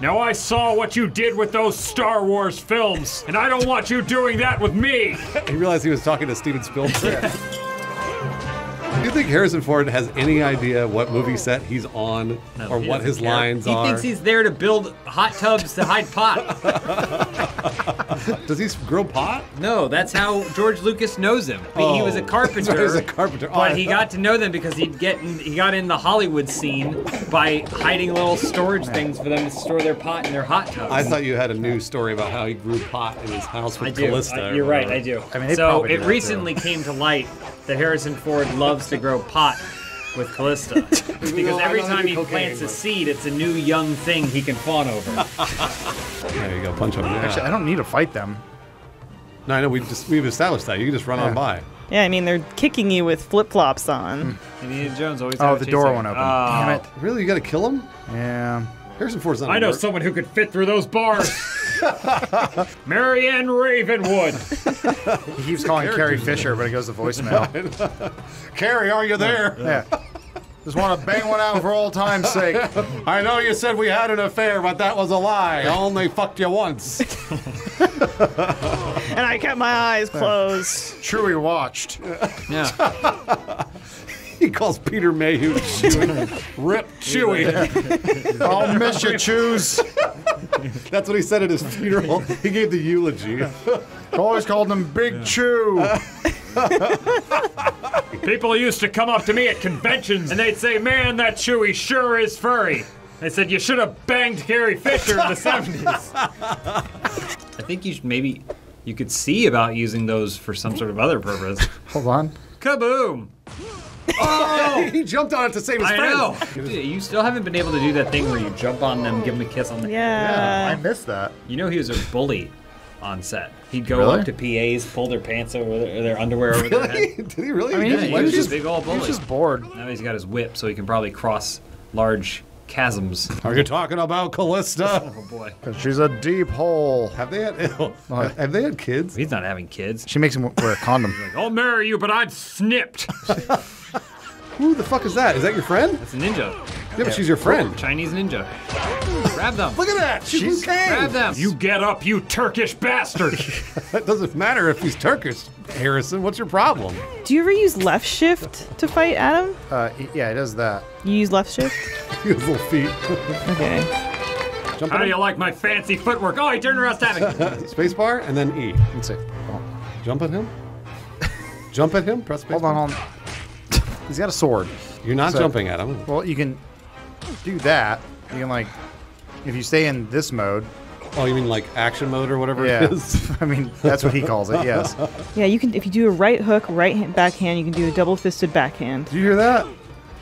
Now I saw what you did with those Star Wars films, and I don't want you doing that with me. He realized he was talking to Steven Spielberg. Do you think Harrison Ford has any idea what movie set he's on or He what doesn't his care. lines he are? thinks he's there to build hot tubs to hide pot. Does he grow pot? No, that's how George Lucas knows him. He was a Oh. carpenter. He's a carpenter. Oh, But I he got to know them because he'd get in, he got in the Hollywood scene by hiding little storage things for them to store their pot in their hot tubs. I thought you had a new story about how he grew pot in his house with I do. Calista. I- you're right. I do. I mean, so it that, recently came to light that Harrison Ford loves to grow pot with Calista because No, every time he do cocaine, plants a seed, it's a new young thing he can fawn over. There you go. Punch him. Yeah. Actually, I don't need to fight them. no, I know. We just we've established that. You can just run on by. Yeah, I mean they're kicking you with flip flops on. Hmm. Indiana Jones always. Oh, the door chaser. won't open. Oh. Damn it. Really, you got to kill him? Yeah. Harrison Ford's not. I a know murderer. someone who could fit through those bars. Marion Ravenwood. He keeps calling Carrie Fisher, but it goes to voicemail. Carrie, are you there? yeah. Just want to bang one out for all time's sake. I know you said we had an affair, but that was a lie. I only fucked you once. And I kept my eyes closed. True, we watched. Yeah. he calls Peter Mayhew Chewy. Rip Chewy. I'll miss you, Chews. That's what he said at his funeral. He gave the eulogy. Always called him Big Chew. People used to come up to me at conventions and they'd say, Man, that Chewy sure is furry. I said, You should have banged Carrie Fisher in the 70s. I think you should maybe you could see about using those for some sort of other purpose. Hold on. Kaboom! Oh! he jumped on it to save his I friends. know. You still haven't been able to do that thing where you jump on them, give them a kiss on the. I Yeah. I missed that. You know he was a bully on set. He'd go Really? up to PAs, pull their pants over their, their underwear over their head. Did he really? I mean, He Yeah, just he was just a big old He bully. was just bored. Now he's got his whip, so he can probably cross large chasms. Are you talking about Calista? Oh boy, Because she's a deep hole. have they had? Oh, have they had kids? he's not having kids. She makes him wear a condom. I'll marry you, but I'd snipped. Who the fuck is that? Is that your friend? That's a ninja, Yeah, but she's your friend. Chinese ninja. Grab them. Look at that. She's, She's- Grab them. You get up, you Turkish bastard. That doesn't matter if he's Turkish, Harrison. What's your problem? Do you ever use left shift to fight Adam? Uh, yeah, he does that. You use left shift? His little feet. Okay. Jump How do you like my fancy footwork? Oh, he turned around stabbing. space bar and then E. Let's see. Oh, Jump at him. Jump at him. Press space. hold on, hold on. He's got a sword. You're not So- jumping at him. Well, you can do that. You can like, if you stay in this mode. Oh, you mean like action mode or whatever Yeah. it is? I mean, that's what he calls it. Yes. Yeah, you can if you do a right hook, right hand, backhand, you can do a double fisted backhand. Do you hear that?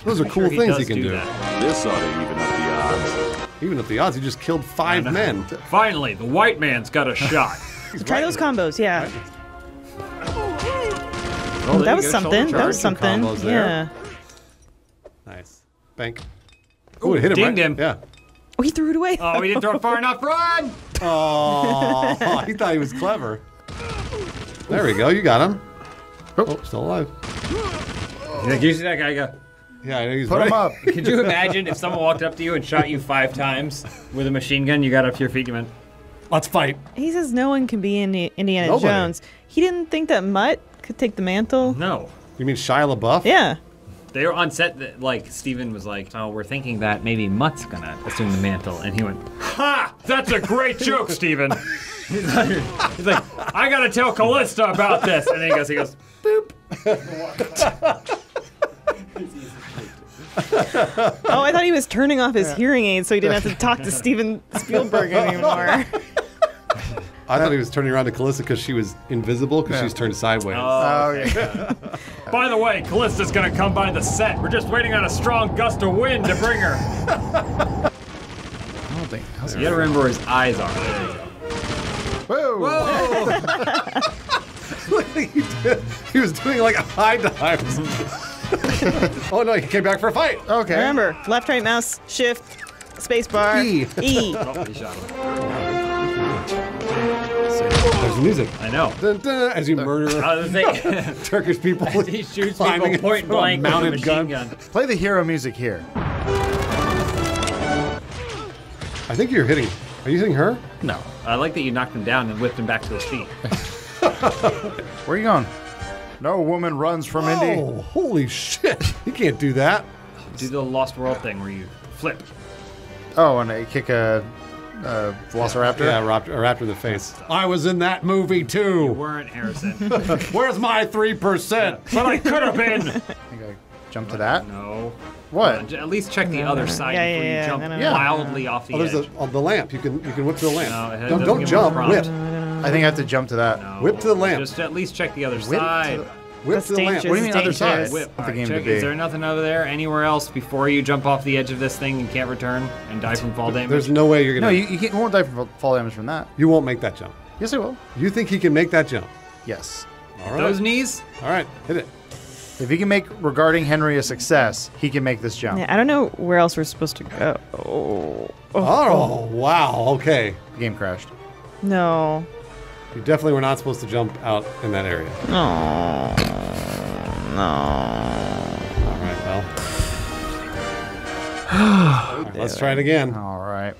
Those are cool Sure he things does he can do do. that. This ought to even up the odds. Even at the odds, he just killed five men. Finally, the white man's got a shot. Try those combos, yeah. Oh, that was something. That was something. combos there. Yeah. Nice. Bank. Oh, it hit him. dinged right? him. Yeah. Oh, he threw it away. Oh, we didn't throw it far enough. Run! Oh, he thought he was clever. There we go. You got him. Oh, still alive. He's like, you see that guy go. Yeah, I know he's Put ready. him up. Could you imagine if someone walked up to you and shot you five times with a machine gun? You got up to your feet, you went, Let's fight. He says no one can be Indi- Indiana Nobody. Jones. He didn't think that Mutt could take the mantle. no. You mean Shia LaBeouf? Yeah. They were on set that, like, Steven was like, oh, we're thinking that maybe Mutt's gonna assume the mantle. And he went, Ha! That's a great joke, Steven. He's like, I gotta tell Calista about this. And then he goes, he goes, boop. Oh, I thought he was turning off his hearing aid so he didn't have to talk to Steven Spielberg anymore. I thought uh, he was turning around to Calista because she was invisible because Yeah. she's turned sideways. Oh, oh yeah. By the way, Calista's gonna come by the set. We're just waiting on a strong gust of wind to bring her. I don't think. how's you gotta remember where his eyes are. Whoa. he, did- he was doing like a high dive. oh no, he came back for a fight. Okay. Remember, left, right mouse, shift, space bar, E. E. Oh, he shot him. There's the music. I know. Dun, dun, as you murder I was thinking, Turkish people. he shoots people point from a blank with a mounted machine gun. gun. Play the hero music here. I think you're hitting. Are you hitting her? No. I like that you knocked him down and whipped him back to his feet. Where are you going? No woman runs from Indy. Oh, holy shit! You can't do that. Do the Lost World thing where you flip. Oh, and I kick a uh, Velociraptor. Yeah, raptor, raptor in the face. I was in that movie too. You Weren't Harrison. Where's my three percent? but I could have been. I think I jump to that. No. What? At least check the other side Yeah, before yeah, you yeah, jump no, no, no. wildly off the Oh, there's edge. the, oh, the lamp. You can you can whip to the lamp. No, don't don't jump. Whip. I think I have to jump to that. No. Whip to the lamp. Just at least check the other Whip to side. The- Whip That's to the lamp. What do you mean other dangerous. side? Whip. Want the Alright, game check. Is there nothing over there anywhere else before you jump off the edge of this thing and can't return and die from fall damage? There's no way you're No, gonna. you, you, can't, you won't die from fall damage from that. you won't make that jump. Yes, I will. You think he can make that jump? Yes. All right. Those knees? All right. Hit it. If he can make regarding Henry a success, he can make this jump. Yeah, I don't know where else we're supposed to go. Oh, Oh wow. Okay. The game crashed. no. You definitely were not supposed to jump out in that area. No. No. All right. Well. Oh, let's try it again. All right.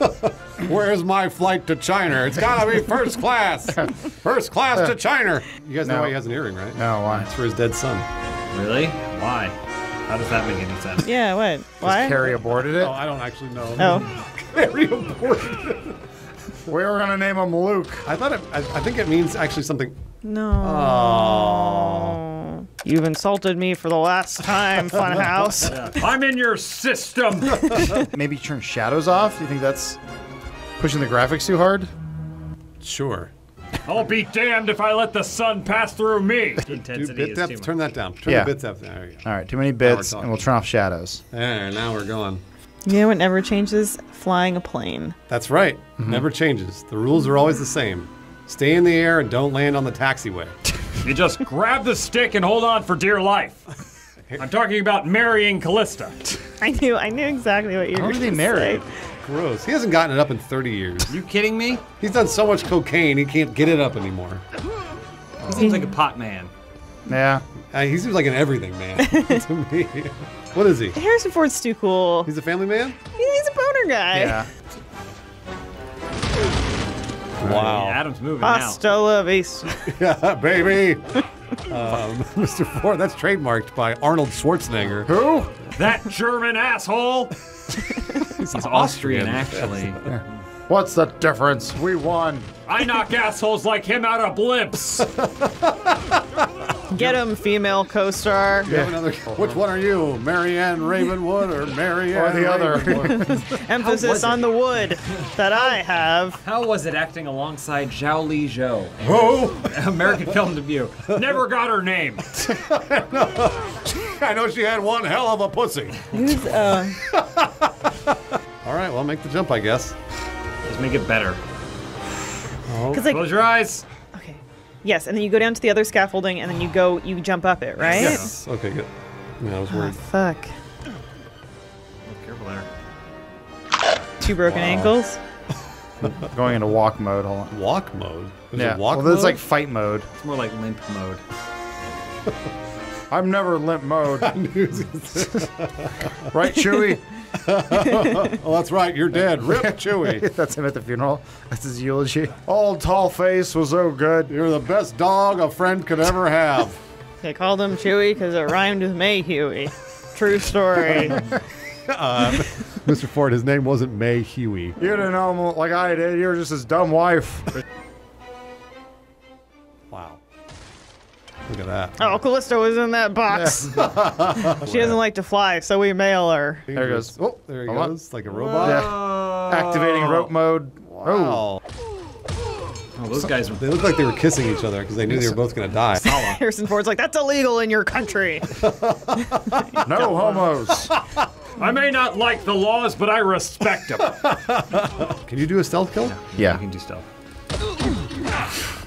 Where's my flight to China? It's gotta be first class. First class to China. You guys know why he has an earring, right? No, why? It's for his dead son. Really? Why? How does that make any sense? Yeah, what? Why? Carrie aborted it. Oh, I don't actually know. Oh. Very important. We were gonna name him Luke. I thought it. I, I think it means actually something. No. Oh. You've insulted me for the last time, Funhaus. I'm in your system. Maybe turn shadows off. Do you think that's pushing the graphics too hard? Sure. I'll be damned if I let the sun pass through me. Dude, Intensity bit is depth. too much. Turn that down. Turn Yeah. the bit depth. There you go. All right, too many bits, and we'll turn off shadows. There. Now we're going. You know what never changes? Flying a plane. That's right. Mm-hmm. Never changes. The rules are always the same. Stay in the air and don't land on the taxiway. You just grab the stick and hold on for dear life. I'm talking about marrying Calista. I knew, I knew exactly what you were How are going they to married? say. Gross. He hasn't gotten it up in 30 years. You kidding me? He's done so much cocaine, he can't get it up anymore. He seems like a pot man. Yeah. Uh, he seems like an everything man to me. What is he? Harrison Ford's too cool. He's a family man? He's a boner guy. Yeah. Wow. Adam's moving now. Hasta la vista. Yeah, baby. Um, Mr. Ford, that's trademarked by Arnold Schwarzenegger. Who? That German asshole. He's Austrian, actually. What's the difference? We won. I knock assholes like him out of blimps. Get him, female co-star. You have another, which one are you, Marion Ravenwood or Marion Or the other. Emphasis on the wood that I have. How was it acting alongside Zhao Li Zhou? Who? American Film Debut. Never got her name. I know she had one hell of a pussy. Who's uh? All right, well, make the jump, I guess. Let's make it better. Because like Close your eyes. Okay, yes, and then you go down to the other scaffolding, and then you go, you jump up it, right? Yes. Okay, good. Yeah, I was Oh, worried. fuck. Oh, careful there. Two broken ankles. Going into walk mode. Hold on. Walk mode? There's yeah. a walk well, there's mode? like fight mode. It's more like limp mode. I'm never limp mode. right, Chewie? oh, that's right. You're dead. Rip Chewy. That's him at the funeral. That's his eulogy. Old tall face was so good. You're the best dog a friend could ever have. They called him Chewy because it rhymed with Mayhew. True story. Um, Mr. Ford, his name wasn't May Huey. You didn't know him like I did. You were just his dumb wife. Look at that. oh, Calista was in that box. she doesn't like to fly, so we mail her. There he goes. Oh, there he Hold on. goes. Like a robot. Yeah. Activating rope mode. Wow. Oh, oh those guys were. They looked like they were kissing each other because they knew they were both going to die. Harrison Ford's like, that's illegal in your country. No homos. I may not like the laws, but I respect them. Can you do a stealth kill? You Yeah. can do stealth.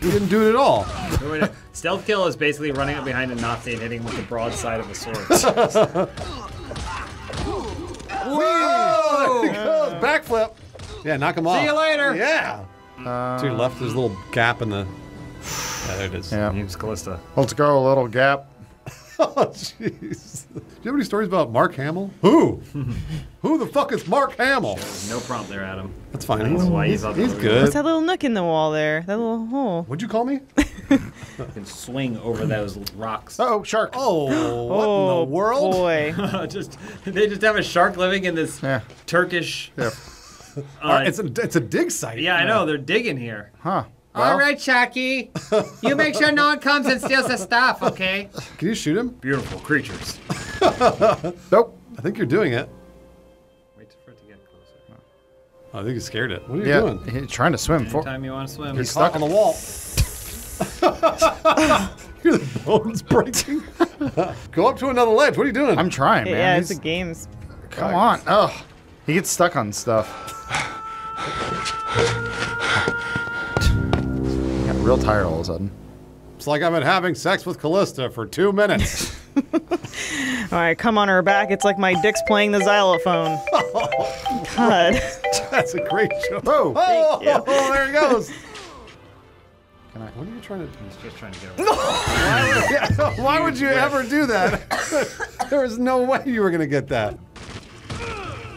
You didn't do it at all. Wait, wait, Stealth kill is basically running up behind a Nazi and hitting with the broadside of a sword. There he goes. Backflip. Yeah, knock him off. See you later. Yeah. to your left, there's a little gap in the. Yeah, there it is. Yeah. Name's Calista. Let's go, a little gap. Oh, jeez. Do you have any stories about Mark Hamill? Who? Who the fuck is Mark Hamill? No prompt there, Adam. That's fine. I don't know why you he's, thought he's that was good. What's that little nook in the wall there? That little hole. What'd you call me? You can swing over those rocks. Oh, shark. Oh, what oh in the world? boy. just they just have a shark living in this Yeah. Turkish Yeah. Uh, it's a it's a dig site. Yeah, I know. They're digging here. Huh. All right, Chucky. You make sure no one comes and steals the stuff, okay? Can you shoot him? Beautiful creatures. Nope. I think you're doing it. Wait for it to get closer. Oh, I think you scared it. What are you Yeah, doing? he's trying to swim. For, Anytime you want to swim. You're stuck on the wall. Hear the bones breaking. Go up to another ledge. What are you doing? I'm trying, man. yeah, He's- it's a games. come on. Oh, he gets stuck on stuff. Real tired all of a sudden. It's like I've been having sex with Calista for two minutes. All right, come on her back. It's like my dick's playing the xylophone. Oh, God. That's a great joke. Whoa. Oh, you. there he goes. Can I- What are you trying to do? Just trying to get away. Yeah, why would you ever do that? there was no way you were going to get that.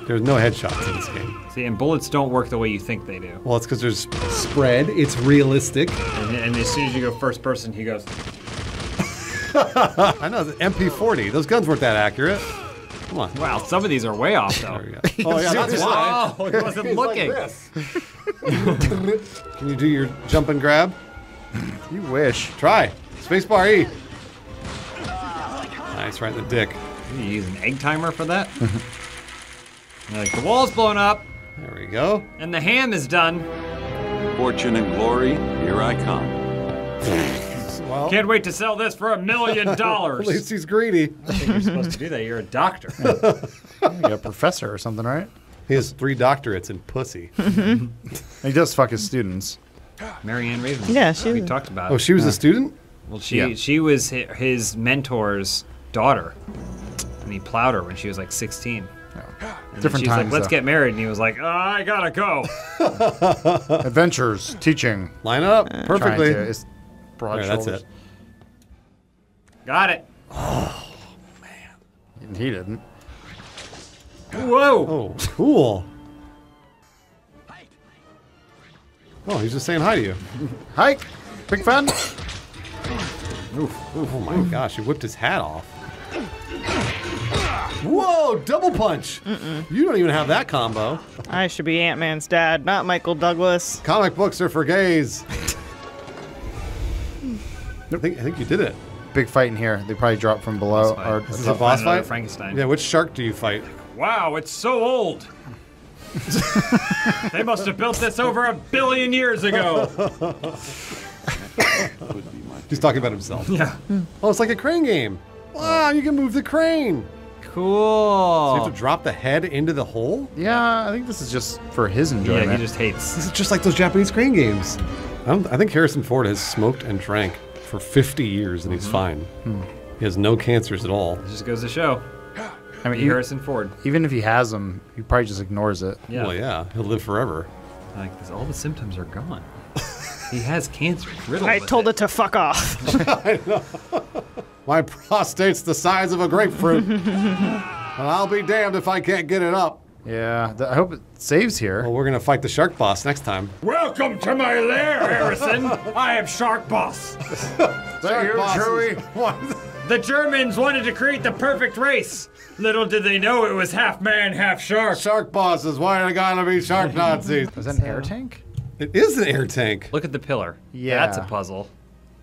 There's no headshots in this game. See, and bullets don't work the way you think they do. Well, it's because there's spread. It's realistic. And, and as soon as you go first person, he goes. I know, the MP40. Those guns weren't that accurate. Come on. Wow, some of these are way off though. There we go. Oh, yeah, that's why. Oh, he wasn't looking. Can you do your jump and grab? You wish. Try. Spacebar E. Nice, right in the dick. You use an egg timer for that? You're like the wall's blown up There we go. and the ham is done. Fortune and glory, here I come. Well, Can't wait to sell this for a million dollars. at dollars. least he's greedy. I think you're supposed to do that. You're a doctor. You're a professor or something, right? He has three doctorates in pussy. He does fuck his students. Marion Raven. Yeah, she We was- talked about. Oh, it. she was a student? Well, she Yeah. she was his mentor's daughter, and he plowed her when she was like 16. And Different she's like, times, let's though. get married, and he was like, oh, I gotta go. Adventures, teaching. Line up Trying perfectly. to. It's broad There, that's it. Got it. Oh And He didn't. Whoa. Oh, cool. Oh, he's just saying hi to you. hi, Big fan. Oh my gosh, he whipped his hat off. Whoa, double punch. You don't even have that combo. I should be Ant Man's dad, not Michael Douglas. Comic books are for gays. I think, I think you did it. Big fight in here. They probably dropped from below. Or, This is a boss fight? Frankenstein. Yeah, which shark do you fight? Wow, it's so old. they must have built this over a billion years ago. He's talking about himself. Yeah. Oh, it's like a crane game. Wow, you can move the crane. Cool. You have to drop the head into the hole? yeah, I think this is just for his enjoyment. yeah, he just hates. This is just like those Japanese crane games. I, don't, I think Harrison Ford has smoked and drank for 50 years and he's mm-hmm. fine. Hmm. He has no cancers at all. Just goes to show. I mean, Be Harrison Ford. even if he has them, he probably just ignores it. Yeah. Well, yeah, he'll live forever. Like this, all the symptoms are gone. he has cancer. I with told it to fuck off. My prostate's the size of a grapefruit. and I'll be damned if I can't get it up. Yeah, I hope it saves here. Well, we're going to fight the shark boss next time. Welcome to my lair, Harrison. I am Shark Boss. Shark bosses. The Germans wanted to create the perfect race. Little did they know it was half man, half shark. Shark bosses, why are they going to be shark Nazis? Is that an air tank? It is an air tank. Look at the pillar. Yeah. That's a puzzle.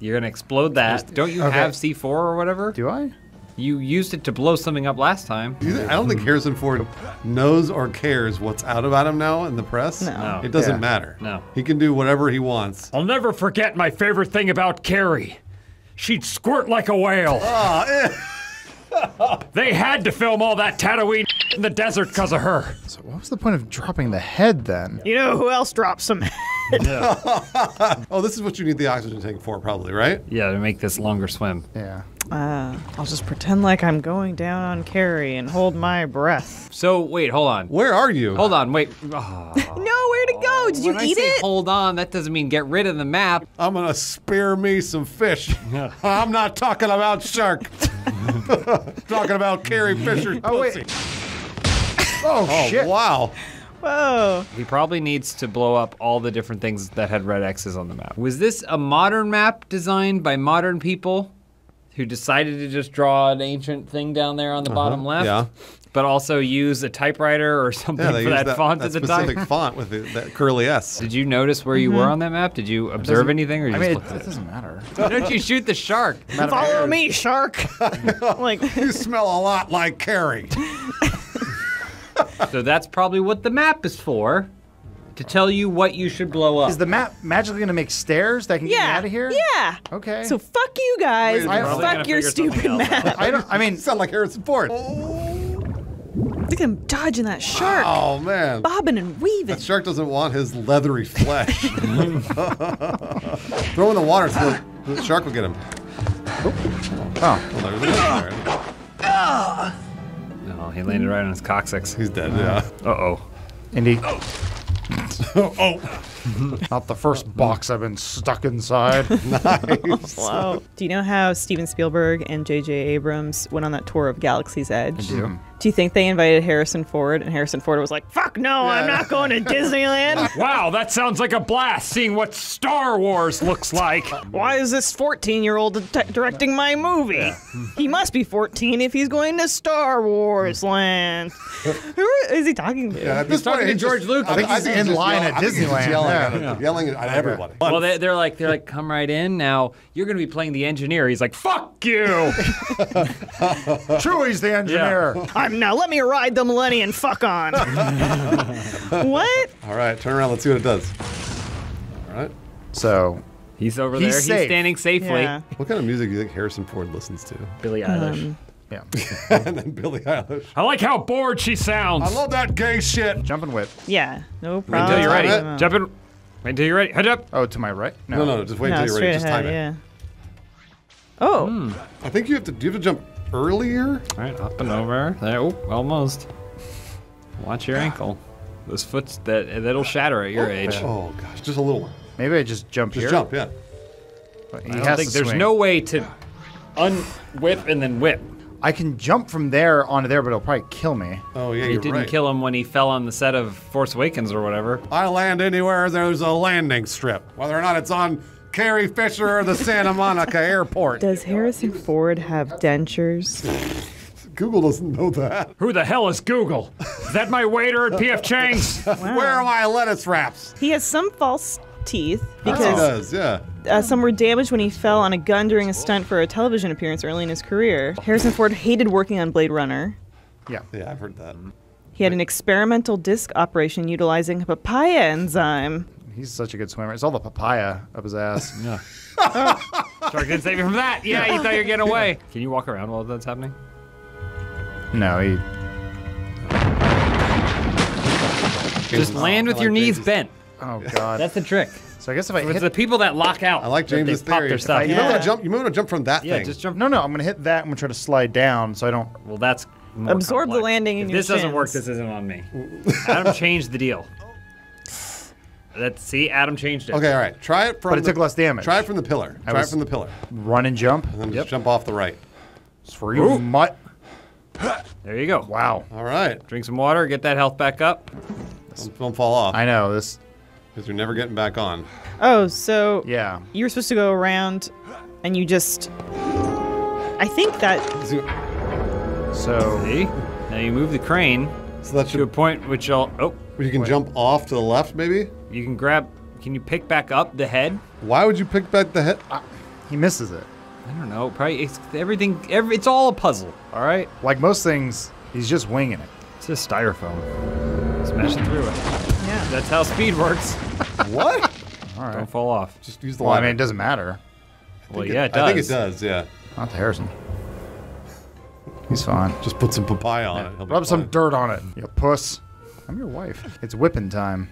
You're gonna explode that. Don't you Okay. have C4 or whatever? Do I? You used it to blow something up last time. I don't think Harrison Ford knows or cares what's out about him now in the press. No. No. It doesn't Yeah. matter. No. He can do whatever he wants. I'll never forget my favorite thing about Carrie. She'd squirt like a whale. Ah, eh. they had to film all that Tatooine in the desert because of her. So what was the point of dropping the head then? You know who else dropped some? Oh, this is what you need the oxygen tank for, probably, right? Yeah, to make this longer swim. Yeah. Uh, I'll just pretend like I'm going down on Carrie and hold my breath. So wait, hold on. Where are you? Hold on, wait. Oh, Nowhere to go. Did you when eat I say it? hold on, that doesn't mean get rid of the map. I'm gonna spare me some fish. I'm not talking about shark. talking about Carrie Fisher. Oh, wait. pussy. Oh, Oh shit. wow! Whoa. He probably needs to blow up all the different things that had red X's on the map. Was this a modern map designed by modern people? who decided to just draw an ancient thing down there on the bottom left. Uh-huh. yeah. But also use a typewriter or something Yeah, for that, that, font that at the time. specific time. font with the, that curly S. Did you notice where you were on that map? Did you observe anything, or you I just mean, it, at it it? doesn't matter. Why don't you shoot the shark? Follow me, shark. like, You smell a lot like Carrie. So that's probably what the map is for, to tell you what you should blow up. Is the map magically going to make stairs that can get me out of here? yeah. Okay. So fuck you guys. Wait, and probably fuck your stupid map. I don't. I mean, sound like Harrison Ford. Oh. Look at him dodging that shark, Oh man. bobbing and weaving. That shark doesn't want his leathery flesh. Throw in the water so the, the shark will get him. oh, Oh, there's ah. Another there. No, he landed right on his coccyx. He's dead, yeah. Uh oh. Indy. oh, Oh, not the first box I've been stuck inside. nice. Wow. Do you know how Steven Spielberg and J.J. Abrams went on that tour of Galaxy's Edge? do. Do you think they invited Harrison Ford and Harrison Ford was like, fuck no, I'm not going to Disneyland? Wow, that sounds like a blast seeing what Star Wars looks like. Why is this 14 year old directing my movie? He must be 14 if he's going to Star Wars land. Who is he talking to? Yeah, at this talking point, to George just- Lucas. I think he's in line yelling- at I think he's just Disneyland. Yelling, Yeah. at, yelling at everybody. Well, they, they're like, they're like, come right in. Now you're going to be playing the engineer. He's like, fuck you. Chewie's the engineer. I'm now let me ride the Millennium fuck on. what? All right, turn around. Let's see what it does. All right. So He's over He's there. safe. He's standing safely. Yeah. What kind of music do you think Harrison Ford listens to? Billie Eilish. Um, yeah, and then Billie Eilish. I like how bored she sounds. I love that gay shit. Jumping whip. Yeah, no problem. Until you're ready. Time it. Jump in. Wait until you're ready. Head up. Oh, to my right? No, no, just wait No, until you're ready. Just ahead, time it. yeah. Oh, hmm. I think you have to. Do you have to jump earlier? All right, up and over. There. Oh, almost. Watch your ankle. Those foot's that that'll shatter at your oh, age. Oh gosh, just a little one. Maybe I just jump Just here. jump, yeah. He I don't think to there's swing. no way to unwhip and then whip. I can jump from there onto there, but it'll probably kill me. Oh yeah, It you're didn't right. kill him when he fell on the set of Force Awakens or whatever. I land anywhere there's a landing strip, whether or not it's on Carrie Fisher or the Santa Monica Airport. does Harrison Ford have dentures? Google doesn't know that. Who the hell is Google? Is that my waiter at PF Chang's? Where are my lettuce wraps? He has some false teeth He does, yeah. Uh, some were damaged when he fell on a gun during a stunt for a television appearance early in his career. Harrison Ford hated working on Blade Runner. Yeah. Yeah, I've heard that. He had an experimental disc operation utilizing a papaya enzyme. He's such a good swimmer. It's all the papaya up his ass. Yeah. Shark didn't save you from that. Yeah, you thought you were getting away. Can you walk around while that's happening? No, he. Just land with your knees bent. Oh God. That's the trick. So I guess if I It's hit the people that lock out. I like that James's they pop theory. their stuff. You might want to jump. You might want to jump from that Yeah, thing. just jump. No, no, I'm gonna hit that. I'm gonna try to slide down so I don't. Well, that's more Absorb the landing If in your this doesn't work, this isn't on me. Adam changed the deal. Let's see. Adam changed it. Okay, all right. Try it from. But it the- took less damage. Try it from the pillar. I Try it from the pillar, Run and jump. and then just jump off the right. For you, mutt. There you go. Wow. All right. Drink some water. Get that health back up. Don't, don't fall off I know this. Because you're never getting back on. Oh, so Yeah. you were supposed to go around and you just. I think that. So So See. Now you move the crane so that to a should. point which you'll. Oh, You can jump off to the left, maybe. you can grab. Can you pick back up the head? Why would you pick back the head? he misses it. I don't know. Probably it's everything. Every, it's all a puzzle. All right. Like most things, he's just winging it. It's just styrofoam. Smashing through it. Yeah. That's how speed works. What? All right. Don't fall off. Just use the Well, I mean, it doesn't matter. Well, yeah, it does. I think it does. Yeah. Not to Harrison. He's fine. Just put some papaya on it. He'll Rub some dirt on it. You puss. I'm your wife. It's whipping time.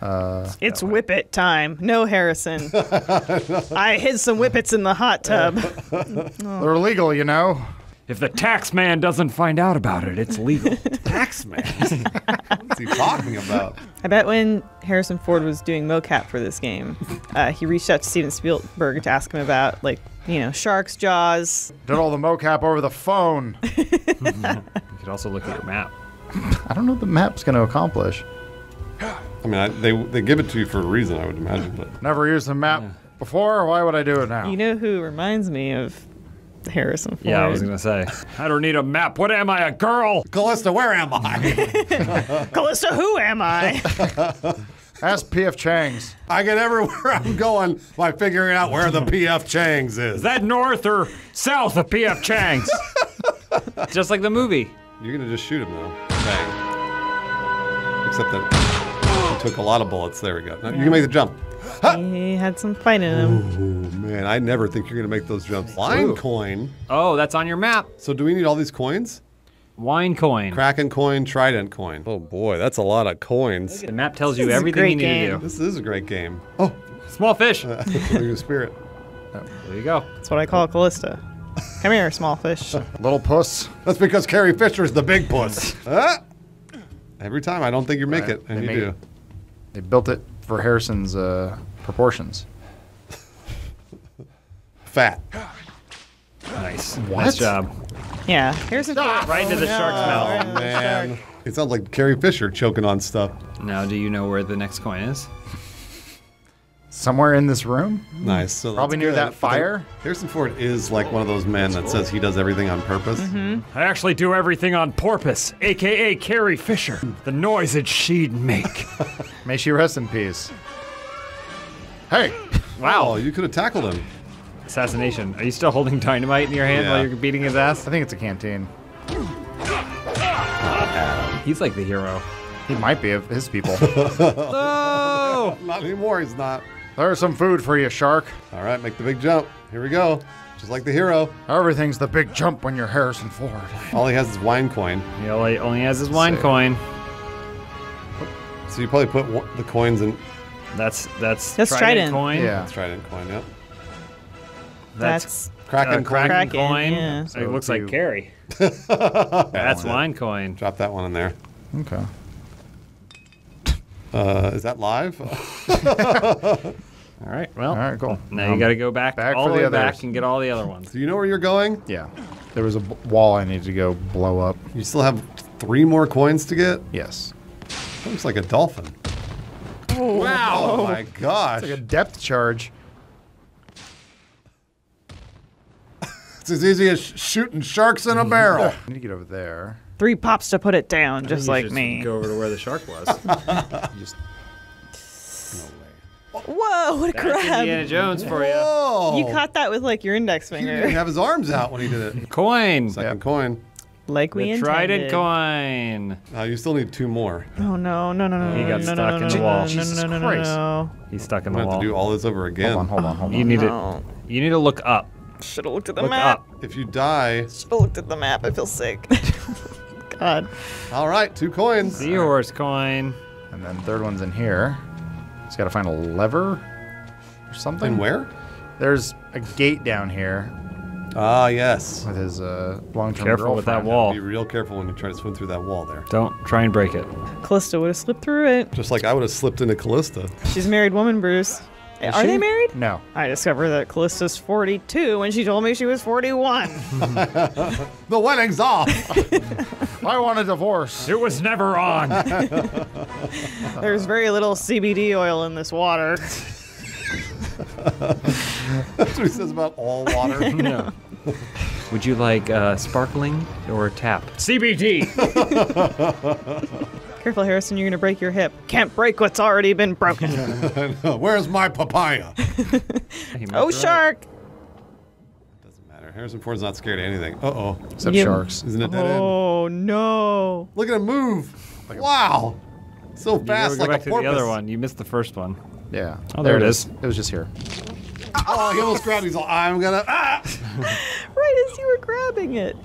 Uh, It's whip it time. No, Harrison. I hid some whippets in the hot tub. they're illegal, you know. If the tax man doesn't find out about it, it's legal. tax man. What's he talking about? I bet when Harrison Ford was doing mocap for this game, uh, he reached out to Steven Spielberg to ask him about, like, you know, sharks, jaws. Did all the mocap over the phone. You could also look at your map. I don't know what the map's going to accomplish. I mean, I, they they give it to you for a reason, I would imagine. But Never used the map before. Why would I do it now? You know who reminds me of Harrison Ford. Yeah, I was gonna say. I don't need a map. What am I, a girl? Calista, where am I? Calista, who am I? Ask P.F. Chang's. I get everywhere I'm going by figuring out where the PF Chang's is. Is that north or south of P.F. Chang's? Just like the movie. You're gonna just shoot him though. Bang. Except that he took a lot of bullets. There we go. Now you can make the jump. he had some fight in him. Oh man, I never think you're gonna make those jumps. Line coin. Oh, that's on your map. So do we need all these coins? Wine coin. Kraken coin, Trident coin. Oh boy, that's a lot of coins. The map tells This you everything you need game. to do. This is a great game. Oh, Small fish. your spirit. Oh, there you go. That's what I call Calista. Come here, small fish. Little puss. That's because Carrie Fisher's the big puss. Huh? Every time, I don't think you make Right, it, and they you do. it. They built it for Harrison's uh, proportions. Fat. nice. What? Nice job. Yeah, Harrison Ford. Right into the shark's mouth. Oh man, it sounds like Carrie Fisher choking on stuff. Now, do you know where the next coin is? Somewhere in this room? Nice. So Probably near good. that fire. Harrison Ford is like one of those men that says he does everything on purpose. Mm-hmm. I actually do everything on porpoise, aka Carrie Fisher. The noises she'd make. May she rest in peace. Hey! Wow, oh, you could have tackled him. Assassination. Are you still holding dynamite in your hand Yeah. while you're beating his ass? I think it's a canteen. He's like the hero. He might be of his people. Oh! Not anymore. He's not. There's some food for you, shark. All right, make the big jump. Here we go. Just like the hero. Everything's the big jump when you're Harrison Ford. All he has is wine coin. He only, only has his wine Sick. coin. So you probably put one, the coins in. That's that's, That's trident trident. coin. Yeah. Let's try it in coin. Yep. That's Kraken uh, coin. Kraken, Kraken, coin. yeah. it looks like Carrie. That's one. wine coin. Drop that one in there. Okay. Uh, is that live? All right. Well, All right, cool. now Um, you got to go back, back all for the the way back and get all the other ones. Do you know where you're going? Yeah. There was a b- wall I needed to go blow up. You still have three more coins to get. Yes. That looks like a dolphin. wow! Oh my gosh! Like a depth charge. It's as easy as sh- shooting sharks in a barrel. I need to get over there. three pops to put it down, just You like just me. Go over to where the shark was. Just Whoa, what a That's crab! Indiana Jones for you. Whoa! You caught that with like your index He didn't finger, have his arms out when he did it. Coin. Second coin. like we The intended. trident coin. Uh, you still need two more. Oh no, no, no, no! He no, got no, stuck no, in no, the no, wall. No, no, Jesus no, no, Christ. no, He's stuck in I'm the gonna have to do all this over again. hold on, hold on, hold You on. need to you need to look up. Should have looked at the Look map. up. If you die, Should have looked at the map. I feel sick. God. all right, two coins. Seahorse coin. And then third one's in here. Just gotta find a lever or something. And where? There's a gate down here Ah, yes. with his uh, long-term Careful with that wall. Be real careful when you try to swim through that wall there. Don't try and break it. Calista would have slipped through it. Just like I would have slipped into Calista. She's a married woman, Bruce. Is Are she? they married? No. I discovered that Calista's 42 when she told me she was 41. The wedding's off. I want a divorce. It was never on. There's very little CBD oil in this water. That's what he says about all water. no. Would you like uh, sparkling or tap? CBD. Careful, Harrison, you're gonna break your hip. Can't break what's already been broken. Where's my papaya? oh, shark! Doesn't matter. Harrison Ford's not scared of anything. Uh oh. Except Yeah. sharks. Isn't it dead end? Oh no! Look at him move. Wow. So You gotta fast, go like back a to porpoise. the other one. You missed the first one. Yeah. Oh, there it it is. It was just here. Oh, he almost grabbed. it. He's like, I'm gonna. Ah! Right as you were grabbing it.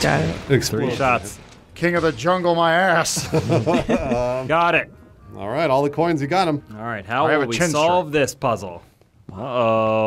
Got it. It explodes. Three shots. King of the jungle, my ass. Got it. All right, all the coins, you got them. All right. How I have will a we chin solve this puzzle? Uh oh.